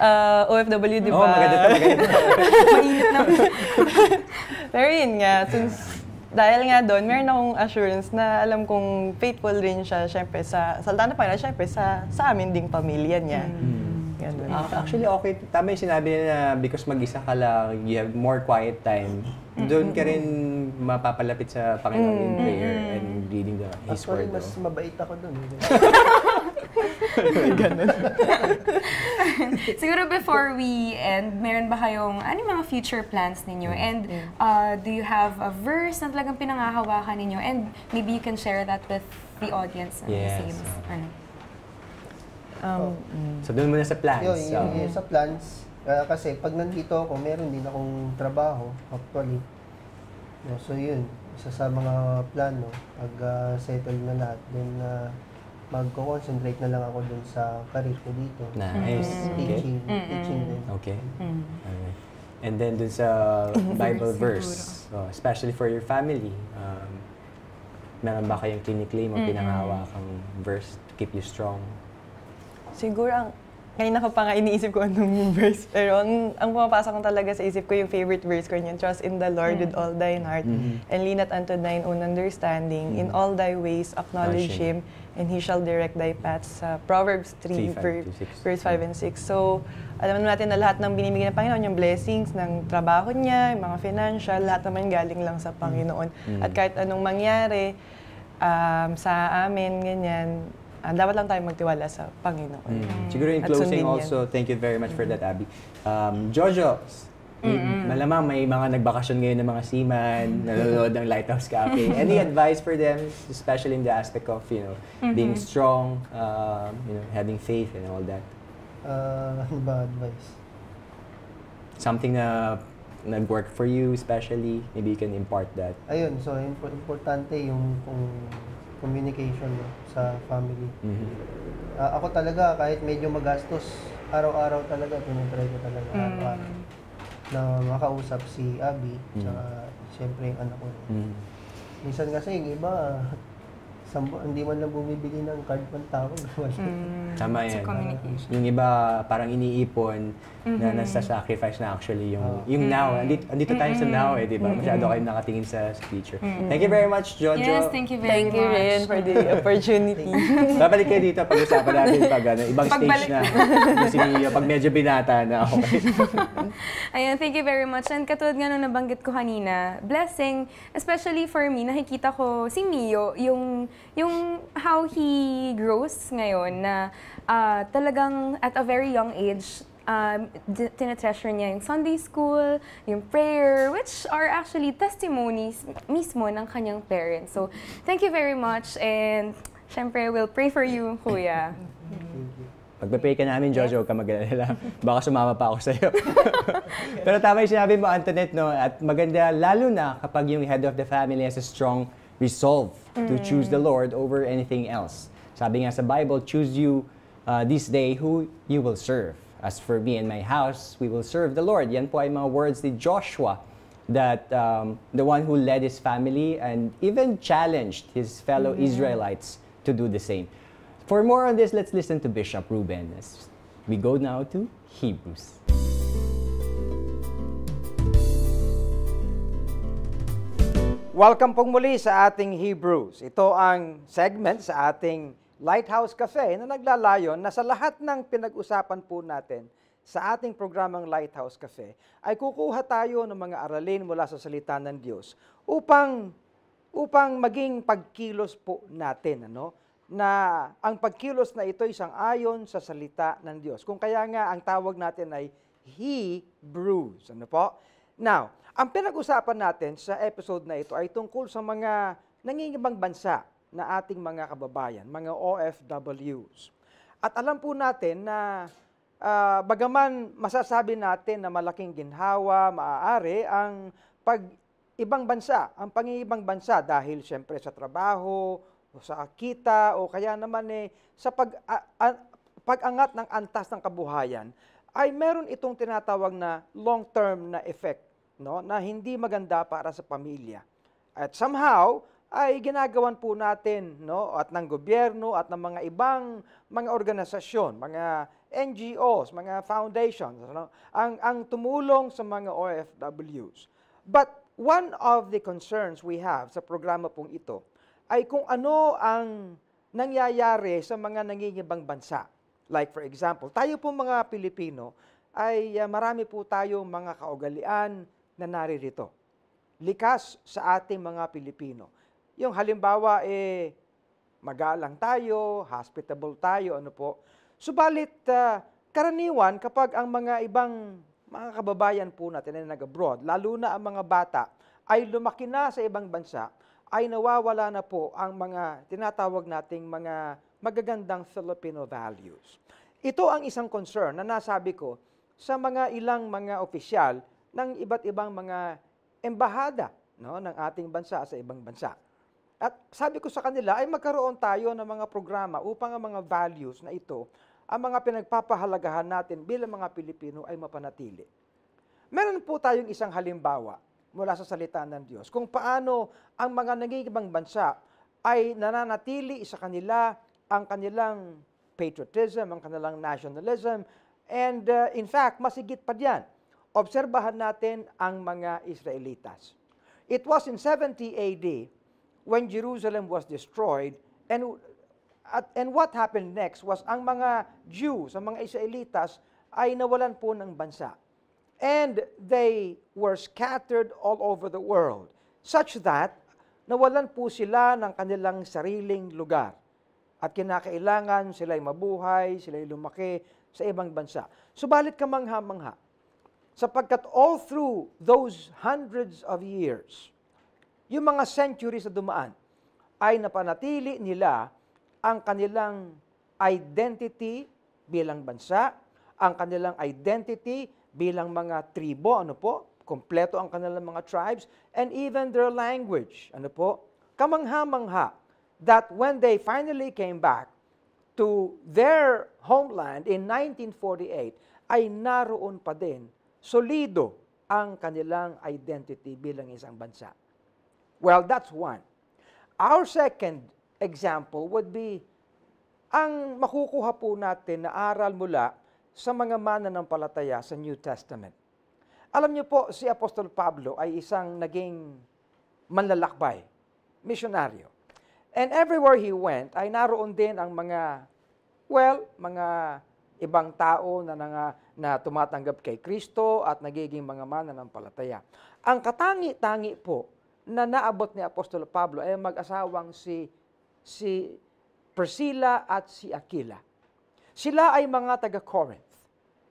uh, OFW, di ba? Oo, maganda to, maganda to. Pero yun nga, since dahil nga doon, meron akong assurance na alam kong faithful rin siya, syempre, sa salita na Panginoon, syempre, sa, sa amin ding pamilya niya. Ganun. Ah, actually, okay. Tama yung sinabi niya na because mag-isa ka lang, you have more quiet time. Doon ka rin mapapalapit sa Panginoon in prayer and reading the, His Actually, Word. mas no? mabait ako dun. eh. Siguro before we end, meron ba kayong, ano yung mga future plans ninyo? And uh, do you have a verse na talagang pinangahawakan ninyo? And maybe you can share that with the audience. ano, Yes, same, ano. Um, So, doon muna sa plans. Yun, So, yun, yun sa plans. Ah, kasi pag nandito ako, meron din akong trabaho, actually. No, so yun, isa sa mga plano, pag ah, settle na lahat, then uh, magko-concentrate na lang ako dun sa career ko dito. Nice. Okay. Teaching, teaching din. Okay. Alright. And then dun sa Bible verse, oh, especially for your family, um, meron ba kayong kiniklaim o pinangahawakang verse to keep you strong? Siguro ang kanina ko pa nga iniisip ko anong yung verse. Pero ang, ang pumapasok ko talaga sa isip ko yung favorite verse ko yun. Trust in the Lord with all thine heart and lean not unto thine own understanding. In all thy ways acknowledge Him and He shall direct thy paths. Sa Proverbs 3, 3, 5 ver- to 6. verse 5 and 6. So, alam naman natin na lahat ng binibigyan ng Panginoon, yung blessings ng trabaho niya, yung mga financial, lahat naman galing lang sa Panginoon. At kahit anong mangyari um, sa amin, ganyan, ah, dapat lang tayo magtiwala sa Panginoon. Siguro in closing also, thank you very much for that, Abby. Um, Jojo, may- malamang may mga nagbakasyon ngayon ng mga seaman, nanonood ng Lighthouse Cafe. Any advice for them, especially in the aspect of, you know, being strong, um, you know, having faith and all that? Ah, ano ba advice? Something na nag-work for you especially, maybe you can impart that. Ayun, so impo- importante yung kung communication no, sa family. Mhm. Ah, ako talaga, kahit medyo magastos, araw-araw talaga, tinitry ko talaga araw-araw na makausap si Abby, tsaka siyempre yung anak ko. Mm. Minsan kasi yung iba, sambo, hindi man lang bumibili ng card pang tawag. Tama Sa yan. communication. Yung iba parang iniipon na nasa-sacrifice na actually yung yung now. Andito, andito tayo sa now eh, di ba? Masyado kayo nakatingin sa future. Thank you very much, Jojo. Yes, thank you very Thank you much. rin for the opportunity. Babalik kayo dito pag-usapan natin pag ano, ibang stage Pagbalik. na. Yung si Mio, pag medyo binata na, okay. Ayan, thank you very much. And katulad nga nung nabanggit ko kanina, blessing, especially for me, nakikita ko si Mio, yung, yung how he grows ngayon na ah, talagang at a very young age, um, tinetreasure niya yung Sunday school, yung prayer, which are actually testimonies mismo ng kanyang parents. So, thank you very much and syempre, we'll pray for you, Kuya. Pagpe-pray ka namin, Jojo, huwag ka mag-alala. Baka sumama pa ako sa'yo. Pero tama yung sinabi mo, Antoinette, no? At maganda, lalo na kapag yung head of the family has a strong resolve to choose the Lord over anything else. Sabi nga sa Bible, choose you uh, this day who you will serve. As for me and my house, we will serve the Lord. Yan po ay mga words ni Joshua that um, the one who led his family and even challenged his fellow Israelites to do the same. For more on this, let's listen to Bishop Ruben as we go now to Hebrews. Welcome pong muli sa ating Hebrews. Ito ang segment sa ating Lighthouse Cafe na naglalayon na sa lahat ng pinag-usapan po natin sa ating programang Lighthouse Cafe ay kukuha tayo ng mga aralin mula sa salita ng Diyos upang upang maging pagkilos po natin ano na ang pagkilos na ito isang ayon sa salita ng Diyos. Kung kaya nga ang tawag natin ay Hebrews. Ano po? Now, ang pinag-usapan natin sa episode na ito ay tungkol sa mga nangingibang bansa na ating mga kababayan, mga OFWs. At alam po natin na ah, bagaman masasabi natin na malaking ginhawa, maaari ang pag ibang bansa, ang pangingibang bansa dahil siyempre sa trabaho, o sa kita, o kaya naman eh, sa pag, a- ng antas ng kabuhayan, ay meron itong tinatawag na long-term na effect, no? na hindi maganda para sa pamilya. At somehow, ay ginagawan po natin no at ng gobyerno at ng mga ibang mga organisasyon, mga NGOs, mga foundations ano, ang ang tumulong sa mga OFWs. But one of the concerns we have sa programa pong ito ay kung ano ang nangyayari sa mga nangingibang bansa. Like for example, tayo po mga Pilipino ay ah, marami po tayong mga kaugalian na naririto likas sa ating mga Pilipino. Yung halimbawa, eh, magalang tayo, hospitable tayo, ano po. Subalit, ah, karaniwan kapag ang mga ibang mga kababayan po natin na nag-abroad, lalo na ang mga bata, ay lumaki na sa ibang bansa, ay nawawala na po ang mga tinatawag nating mga magagandang Filipino values. Ito ang isang concern na nasabi ko sa mga ilang mga opisyal ng iba't ibang mga embahada no, ng ating bansa sa ibang bansa. At sabi ko sa kanila ay magkaroon tayo ng mga programa upang ang mga values na ito, ang mga pinagpapahalagahan natin bilang mga Pilipino ay mapanatili. Meron po tayong isang halimbawa mula sa salita ng Diyos kung paano ang mga nangingibang bansa ay nananatili sa kanila ang kanilang patriotism, ang kanilang nationalism, and uh, in fact, masigit pa diyan. Obserbahan natin ang mga Israelitas. It was in 70 AD when Jerusalem was destroyed and at, and what happened next was ang mga Jews, ang mga Israelitas ay nawalan po ng bansa. And they were scattered all over the world such that nawalan po sila ng kanilang sariling lugar. At kinakailangan sila'y mabuhay, sila'y lumaki sa ibang bansa. Subalit kamangha-mangha, sapagkat all through those hundreds of years, yung mga centuries na dumaan, ay napanatili nila ang kanilang identity bilang bansa, ang kanilang identity bilang mga tribo, ano po, kompleto ang kanilang mga tribes, and even their language, ano po, kamangha-mangha, that when they finally came back to their homeland in 1948, ay naroon pa din, solido ang kanilang identity bilang isang bansa. Well, that's one. Our second example would be ang makukuha po natin na aral mula sa mga mananampalataya sa New Testament. Alam niyo po, si Apostol Pablo ay isang naging manlalakbay, misyonaryo. And everywhere he went, ay naroon din ang mga, well, mga ibang tao na, na, na tumatanggap kay Kristo at nagiging mga mananampalataya. Ang katangi-tangi po na naabot ni Apostol Pablo ay mag-asawang si, si Priscilla at si Aquila. Sila ay mga taga-Corinth.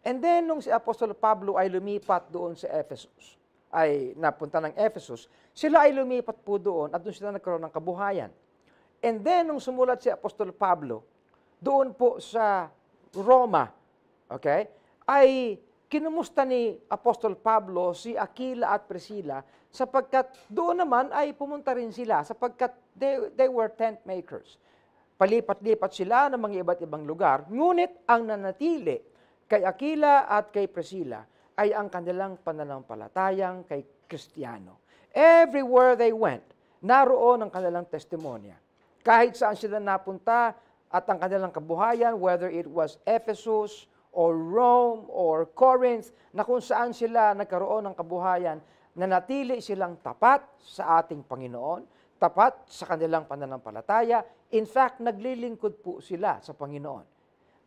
And then, nung si Apostol Pablo ay lumipat doon sa Ephesus, ay napunta ng Ephesus, sila ay lumipat po doon at doon sila nagkaroon ng kabuhayan. And then, nung sumulat si Apostol Pablo, doon po sa Roma, okay, ay kinumusta ni Apostol Pablo si Aquila at Priscilla sapagkat doon naman ay pumunta rin sila sapagkat they, they were tent makers. Palipat-lipat sila ng mga iba't ibang lugar, ngunit ang nanatili kay Aquila at kay Priscilla ay ang kanilang pananampalatayang kay Kristiyano. Everywhere they went, naroon ang kanilang testimonya. Kahit saan sila napunta at ang kanilang kabuhayan, whether it was Ephesus or Rome or Corinth, na kung saan sila nagkaroon ng kabuhayan, nanatili silang tapat sa ating Panginoon, tapat sa kanilang pananampalataya. In fact, naglilingkod po sila sa Panginoon.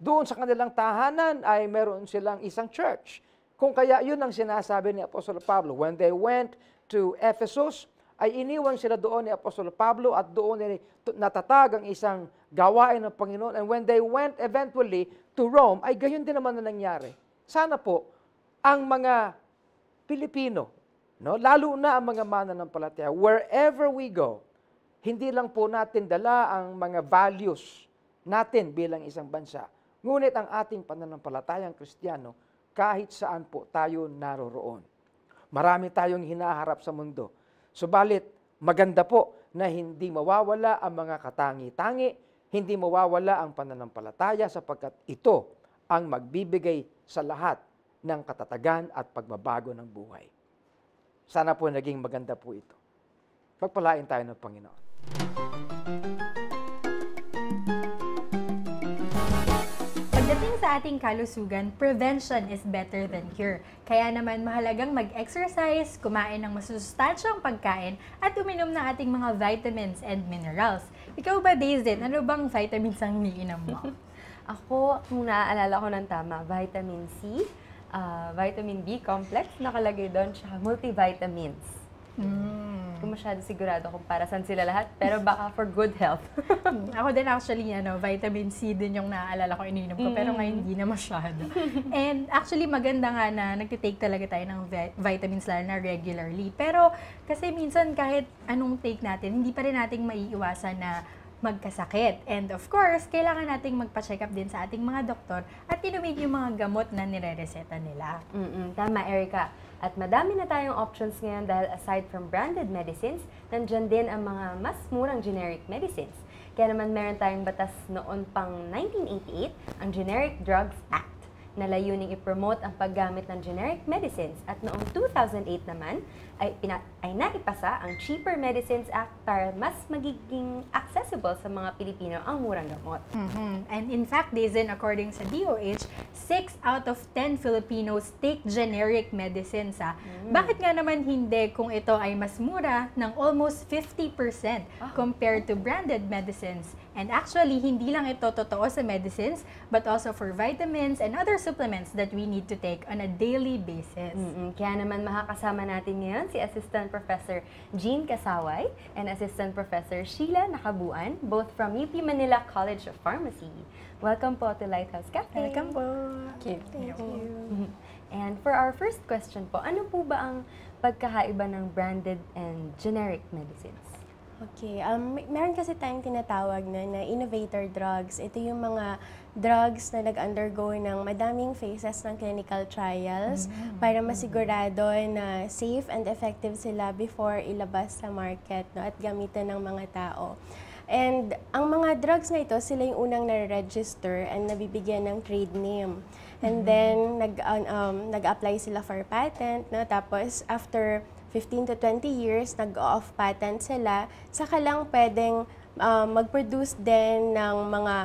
Doon sa kanilang tahanan ay meron silang isang church. Kung kaya yun ang sinasabi ni Apostol Pablo. When they went to Ephesus, ay iniwan sila doon ni Apostol Pablo at doon ay natatag ang isang gawain ng Panginoon. And when they went eventually to Rome, ay gayon din naman na nangyari. Sana po, ang mga Pilipino, no, lalo na ang mga mananampalataya, wherever we go, hindi lang po natin dala ang mga values natin bilang isang bansa. Ngunit ang ating pananampalatayang Kristiyano, kahit saan po tayo naroroon. Marami tayong hinaharap sa mundo. Subalit, maganda po na hindi mawawala ang mga katangi-tangi, hindi mawawala ang pananampalataya sapagkat ito ang magbibigay sa lahat ng katatagan at pagbabago ng buhay. Sana po naging maganda po ito. Pagpalain tayo ng Panginoon. Pagdating sa ating kalusugan, prevention is better than cure. Kaya naman mahalagang mag-exercise, kumain ng masustansyang pagkain, at uminom ng ating mga vitamins and minerals. Ikaw ba, Daisy, ano bang vitamins ang iniinom mo? Ako, kung naaalala ko ng tama, vitamin C, ah, vitamin B complex, nakalagay doon, tsaka multivitamins. Mm. Kung masyado sigurado kung para saan sila lahat, pero baka for good health. Ako din actually, ano, vitamin C din yung naaalala ko ininom ko, pero ngayon hindi na masyado. And actually, maganda nga na nagtitake talaga tayo ng vi- vitamins lalo na regularly. Pero kasi minsan kahit anong take natin, hindi pa rin nating maiiwasan na magkasakit. And of course, kailangan nating magpa-check up din sa ating mga doktor at inumin yung mga gamot na nire-reseta nila. Mm-mm, tama, Erica. At madami na tayong options ngayon dahil aside from branded medicines, nandyan din ang mga mas murang generic medicines. Kaya naman meron tayong batas noon pang 1988, ang Generic Drugs Act na layuning i-promote ang paggamit ng generic medicines at noong 2008 naman ay, pina- ay naipasa ang Cheaper Medicines Act para mas magiging accessible sa mga Pilipino ang murang gamot. Mhm. And in fact, Dazen, according sa DOH, 6 out of 10 Filipinos take generic medicines. Ah. Bakit nga naman hindi kung ito ay mas mura ng almost 50% compared to branded medicines? And actually, hindi lang ito totoo sa medicines, but also for vitamins and other supplements that we need to take on a daily basis. Mm-mm. Kaya naman makakasama natin ngayon si Assistant Professor Jean Kasaway and Assistant Professor Sheila Nakabuan, both from UP Manila College of Pharmacy. Welcome po to Lighthouse Cafe. Welcome po. Thank you. Mhm. And for our first question po, ano po ba ang pagkakaiba ng branded and generic medicines? Okay, um, meron kasi tayong tinatawag na, na innovator drugs. Ito yung mga drugs na nag-undergo ng madaming phases ng clinical trials para masigurado na safe and effective sila before ilabas sa market no, at gamitin ng mga tao. And ang mga drugs na ito, sila yung unang na-register and nabibigyan ng trade name. And then, nag, um, nag-apply sila for patent, no? tapos after 15 to 20 years, nag-off patent sila, saka lang pwedeng uh, mag-produce din ng mga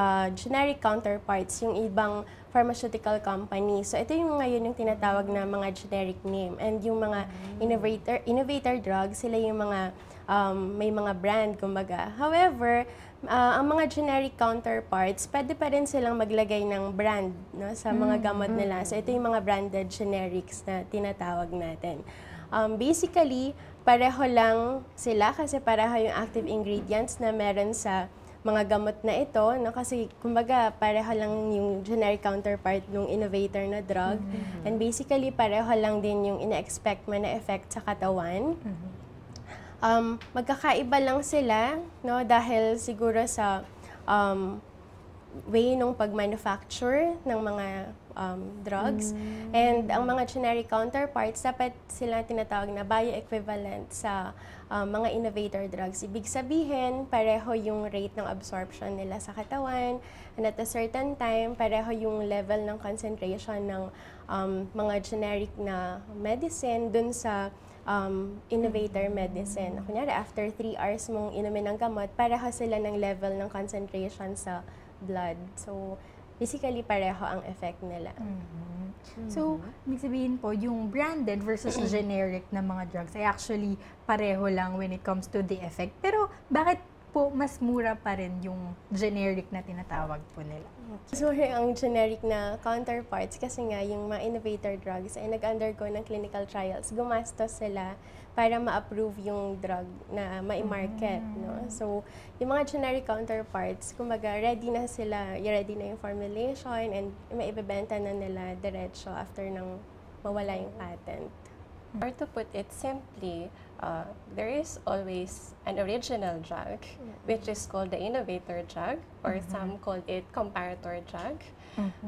uh, generic counterparts, yung ibang pharmaceutical company. So ito yung ngayon yung tinatawag na mga generic name. And yung mga innovator innovator drugs, sila yung mga um, may mga brand, kumbaga. However, ah, ang mga generic counterparts, pwede pa rin silang maglagay ng brand no, sa mga gamot nila. So ito yung mga branded generics na tinatawag natin. Um, basically, pareho lang sila kasi pareho yung active ingredients na meron sa mga gamot na ito, no? kasi kumbaga pareho lang yung generic counterpart ng innovator na drug. And basically, pareho lang din yung ina-expect mo na effect sa katawan. Um, magkakaiba lang sila no? dahil siguro sa um, way nung pag-manufacture ng mga um, drugs. And ang mga generic counterparts, dapat sila tinatawag na bioequivalent sa um, mga innovator drugs. Ibig sabihin, pareho yung rate ng absorption nila sa katawan. And at a certain time, pareho yung level ng concentration ng um, mga generic na medicine dun sa um, innovator medicine. Kunyari, after 3 hours mong inumin ng gamot, pareho sila ng level ng concentration sa blood. So, basically, pareho ang effect nila. So, ibig sabihin po, yung branded versus generic na mga drugs ay actually pareho lang when it comes to the effect. Pero, bakit po mas mura pa rin yung generic na tinatawag po nila? So, ang generic na counterparts, kasi nga yung mga innovator drugs ay nag-undergo ng clinical trials, gumastos sila para ma-approve yung drug na mai-market. No? So, yung mga generic counterparts, kumbaga, ready na sila, ready na yung formulation and maibebenta na nila diretso after nang mawala yung patent. Or to put it simply, uh, there is always an original drug, which is called the innovator drug, or some call it comparator drug.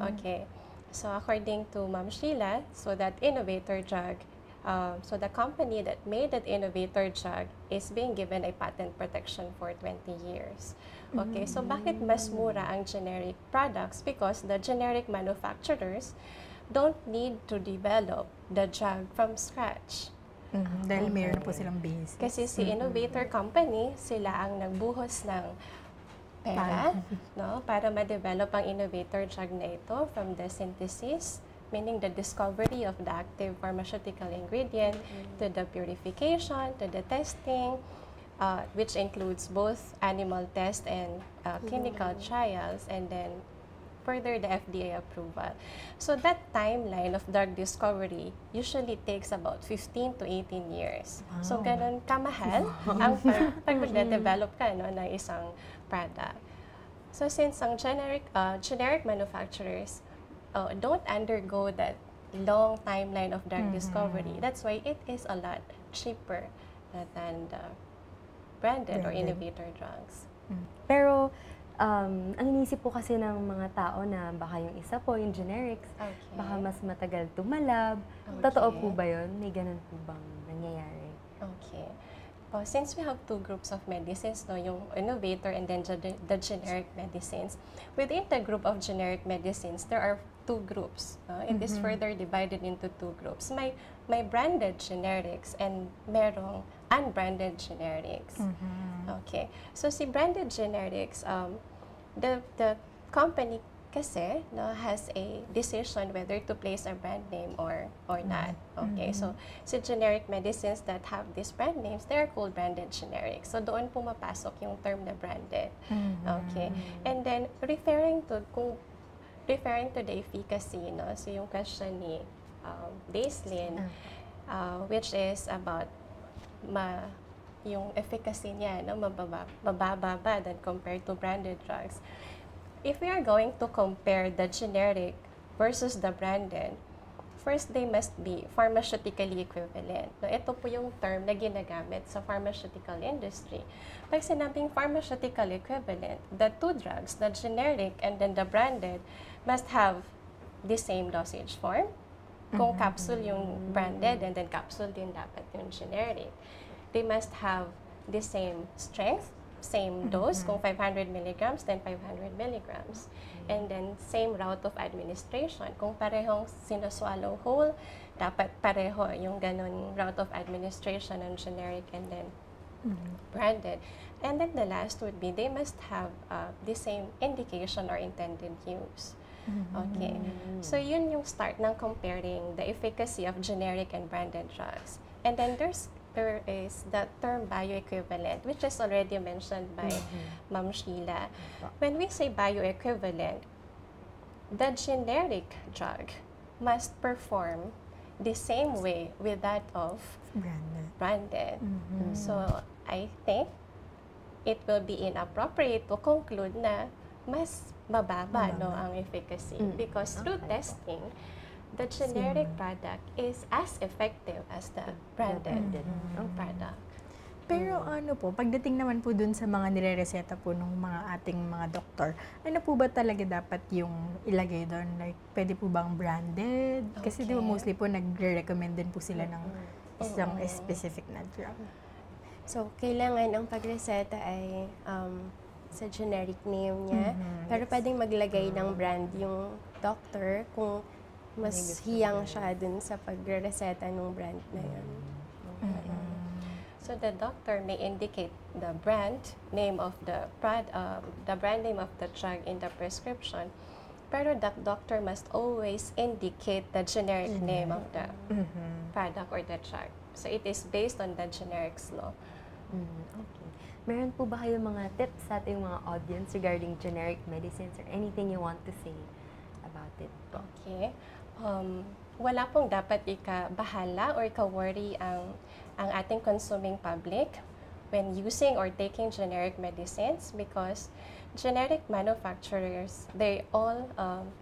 Okay. So according to Ma'am Sheila, so that innovator drug, um, so the company that made that innovator drug is being given a patent protection for 20 years. Okay, so bakit mas mura ang generic products? Because the generic manufacturers don't need to develop the drug from scratch. Mhm, Dahil meron na po silang base. Kasi si innovator company, sila ang nagbuhos ng pera no, para ma-develop ang innovator drug na ito from the synthesis, meaning the discovery of the active pharmaceutical ingredient, to the purification, to the testing, uh, which includes both animal test and uh, clinical trials, and then further the FDA approval. So that timeline of drug discovery usually takes about 15 to 18 years. So ganun kamahal ang pag, pag develop ka no, ng isang product. So since ang generic uh, generic manufacturers uh, don't undergo that long timeline of drug discovery, that's why it is a lot cheaper than the branded, or Branded. innovator drugs. Pero, um, ang inisip po kasi ng mga tao na baka yung isa po, yung generics, Okay. baka mas matagal tumalab. Totoo po ba yun? May ganun po bang nangyayari? Okay. Well, since we have two groups of medicines, no, yung innovator and then the generic medicines, within the group of generic medicines, there are two groups. no? It is further divided into two groups. May, may branded generics and merong unbranded generics. Okay. So, si branded generics, um, the, the company kasi no, has a decision whether to place a brand name or or not. Okay, so si generic medicines that have these brand names, they are called branded generics. So doon pumapasok yung term na branded. Okay, and then referring to kung referring to the efficacy, no, so yung question ni um, Daislin, uh, which is about ma yung efficacy niya no mababa mababa ba than compared to branded drugs if we are going to compare the generic versus the branded, first they must be pharmaceutically equivalent. No, ito po yung term na ginagamit sa pharmaceutical industry. Pag sinabing pharmaceutical equivalent, the two drugs, the generic and then the branded, must have the same dosage form. Kung capsule yung branded and then capsule din dapat yung generic. They must have the same strength, same dose, kung 500 milligrams, then 500 milligrams. And then, same route of administration. Kung parehong sinuswallow whole, dapat pareho yung ganun route of administration ng generic and then branded. And then the last would be they must have uh, the same indication or intended use. Okay. So yun yung start ng comparing the efficacy of generic and branded drugs. And then there's there is the term bioequivalent, which is already mentioned by Ma'am Sheila. When we say bioequivalent, the generic drug must perform the same way with that of Branded. branded. So, I think it will be inappropriate to conclude na mas mababa no ang efficacy because through testing the generic product is as effective as the branded ang product. Pero ano po, pagdating naman po dun sa mga nire-reseta po ng mga ating mga doktor, ano po ba talaga dapat yung ilagay doon? Like, pwede po bang branded? Kasi di ba Okay. mostly po nagre-recommend din po sila ng isang Oo. specific na drug. So, kailangan ang pagreseta ay um, sa generic name niya. Pero pwedeng maglagay ng brand yung doctor kung mas hiyang siya dun sa pagre-reseta ng brand na yun. So the doctor may indicate the brand name of the prod, uh, the brand name of the drug in the prescription, pero the doctor must always indicate the generic name of the product or the drug. So it is based on the generics law. Mm, okay. Meron po ba kayo mga tips sa ating mga audience regarding generic medicines or anything you want to say about it po? Okay. Um, wala pong dapat ika-bahala or ika-worry ang, ang ating consuming public when using or taking generic medicines because generic manufacturers, they all um,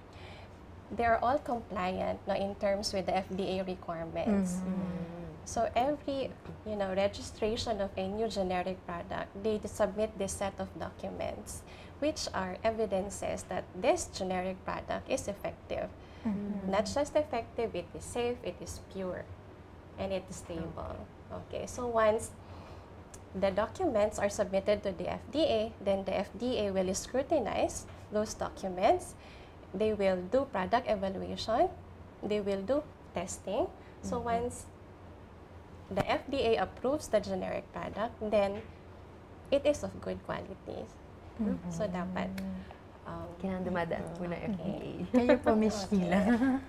they're all compliant no, in terms with the FDA requirements. So every you know registration of a new generic product, they submit this set of documents, which are evidences that this generic product is effective. Mm-hmm. Not just effective, it is safe, it is pure, and it is stable. Okay, so once the documents are submitted to the FDA, then the FDA will scrutinize those documents. They will do product evaluation. They will do testing. So mm-hmm. once the FDA approves the generic product, then it is of good quality. So dapat um, Kailangan dumadaan po ng FDA. Kayo po, Miss Sheila.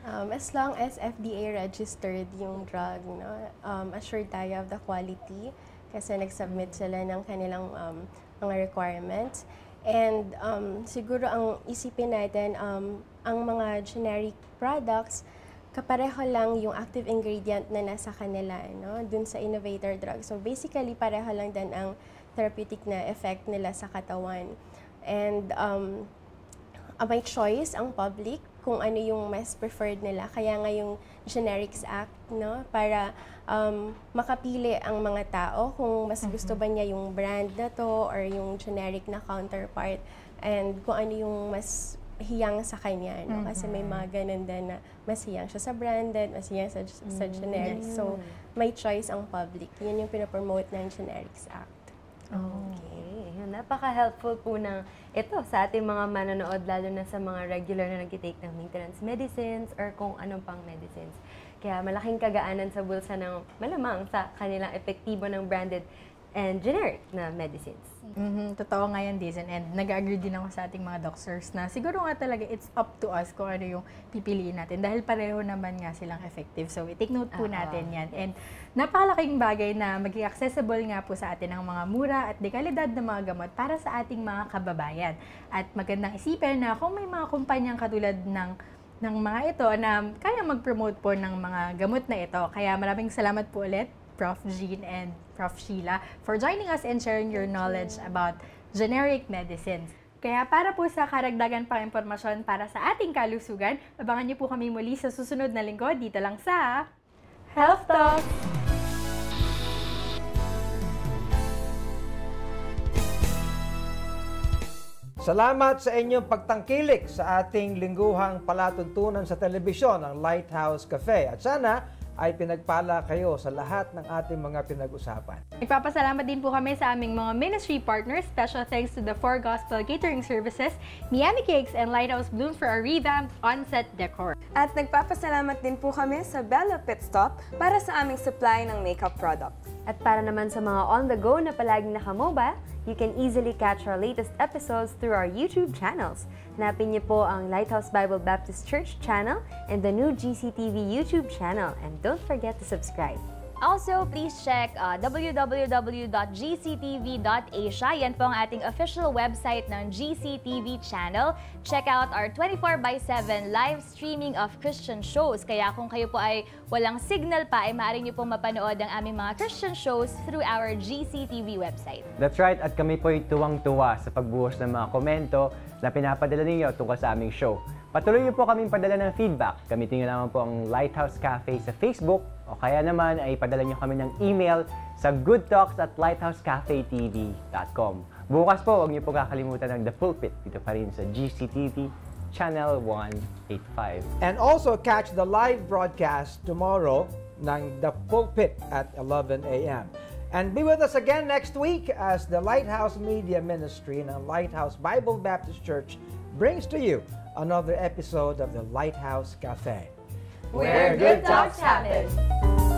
Um, as long as FDA registered yung drug, no, um, assured tayo of the quality kasi nag-submit sila ng kanilang um, mga requirements. And um, siguro ang isipin natin, um, ang mga generic products, kapareho lang yung active ingredient na nasa kanila, no, dun sa innovator drug. So basically, pareho lang din ang therapeutic na effect nila sa katawan. And um, ah, may choice ang public kung ano yung mas preferred nila. Kaya nga yung Generics Act, no? Para um, makapili ang mga tao kung mas gusto ba niya yung brand na to or yung generic na counterpart and kung ano yung mas hiyang sa kanya, no? Kasi may mga ganun din na mas hiyang siya sa branded, mas hiyang sa, sa generic. So, may choice ang public. Yun yung pinapromote ng Generics Act. Okay. Yun, Napaka-helpful po ng ito sa ating mga manonood, lalo na sa mga regular na nag-take ng maintenance medicines or kung anong pang medicines. Kaya malaking kagaanan sa bulsa ng malamang sa kanilang epektibo ng branded and generic na medicines. Mhm, totoo nga yan, Dizen. And nag-agree din ako sa ating mga doctors na siguro nga talaga it's up to us kung ano yung pipiliin natin. Dahil pareho naman nga silang effective. So, i-take note po Oo. natin yan. And napakalaking bagay na maging accessible nga po sa atin ang mga mura at dekalidad na mga gamot para sa ating mga kababayan. At magandang isipin na kung may mga kumpanyang katulad ng ng mga ito na kaya mag-promote po ng mga gamot na ito. Kaya maraming salamat po ulit Prof. Jean and Prof. Sheila for joining us and sharing your knowledge about generic medicines. Kaya para po sa karagdagan pang impormasyon para sa ating kalusugan, abangan niyo po kami muli sa susunod na linggo dito lang sa Health Talk! Salamat sa inyong pagtangkilik sa ating lingguhang palatuntunan sa telebisyon, ang Lighthouse Cafe. At sana ay pinagpala kayo sa lahat ng ating mga pinag-usapan. Nagpapasalamat din po kami sa aming mga ministry partners. Special thanks to the Four Gospel Catering Services, Miami Cakes, and Lighthouse Bloom for our revamped on-set decor. At nagpapasalamat din po kami sa Bella Pit Stop para sa aming supply ng makeup products. At para naman sa mga on-the-go na palaging nakamobile, you can easily catch our latest episodes through our YouTube channels. Hanapin niyo po ang Lighthouse Bible Baptist Church channel and the new GCTV YouTube channel. And don't forget to subscribe. Also, please check uh, www.gctv.asia. Yan po ang ating official website ng GCTV channel. Check out our 24 by 7 live streaming of Christian shows. Kaya kung kayo po ay walang signal pa, ay maaari niyo pong mapanood ang aming mga Christian shows through our GCTV website. That's right, at kami po ay tuwang-tuwa sa pagbuhos ng mga komento na pinapadala ninyo tungkol sa aming show. Patuloy niyo po kaming padala ng feedback. Gamitin niyo naman po ang Lighthouse Cafe sa Facebook o kaya naman ay padala niyo kami ng email sa goodtalks at lighthouseCafeTV.com. Bukas po, huwag niyo po kakalimutan ng The Pulpit dito pa rin sa GCTV Channel 185. And also catch the live broadcast tomorrow ng The Pulpit at 11 a.m. And be with us again next week as the Lighthouse Media Ministry ng Lighthouse Bible Baptist Church brings to you another episode of the Lighthouse Cafe. Where good talks happen.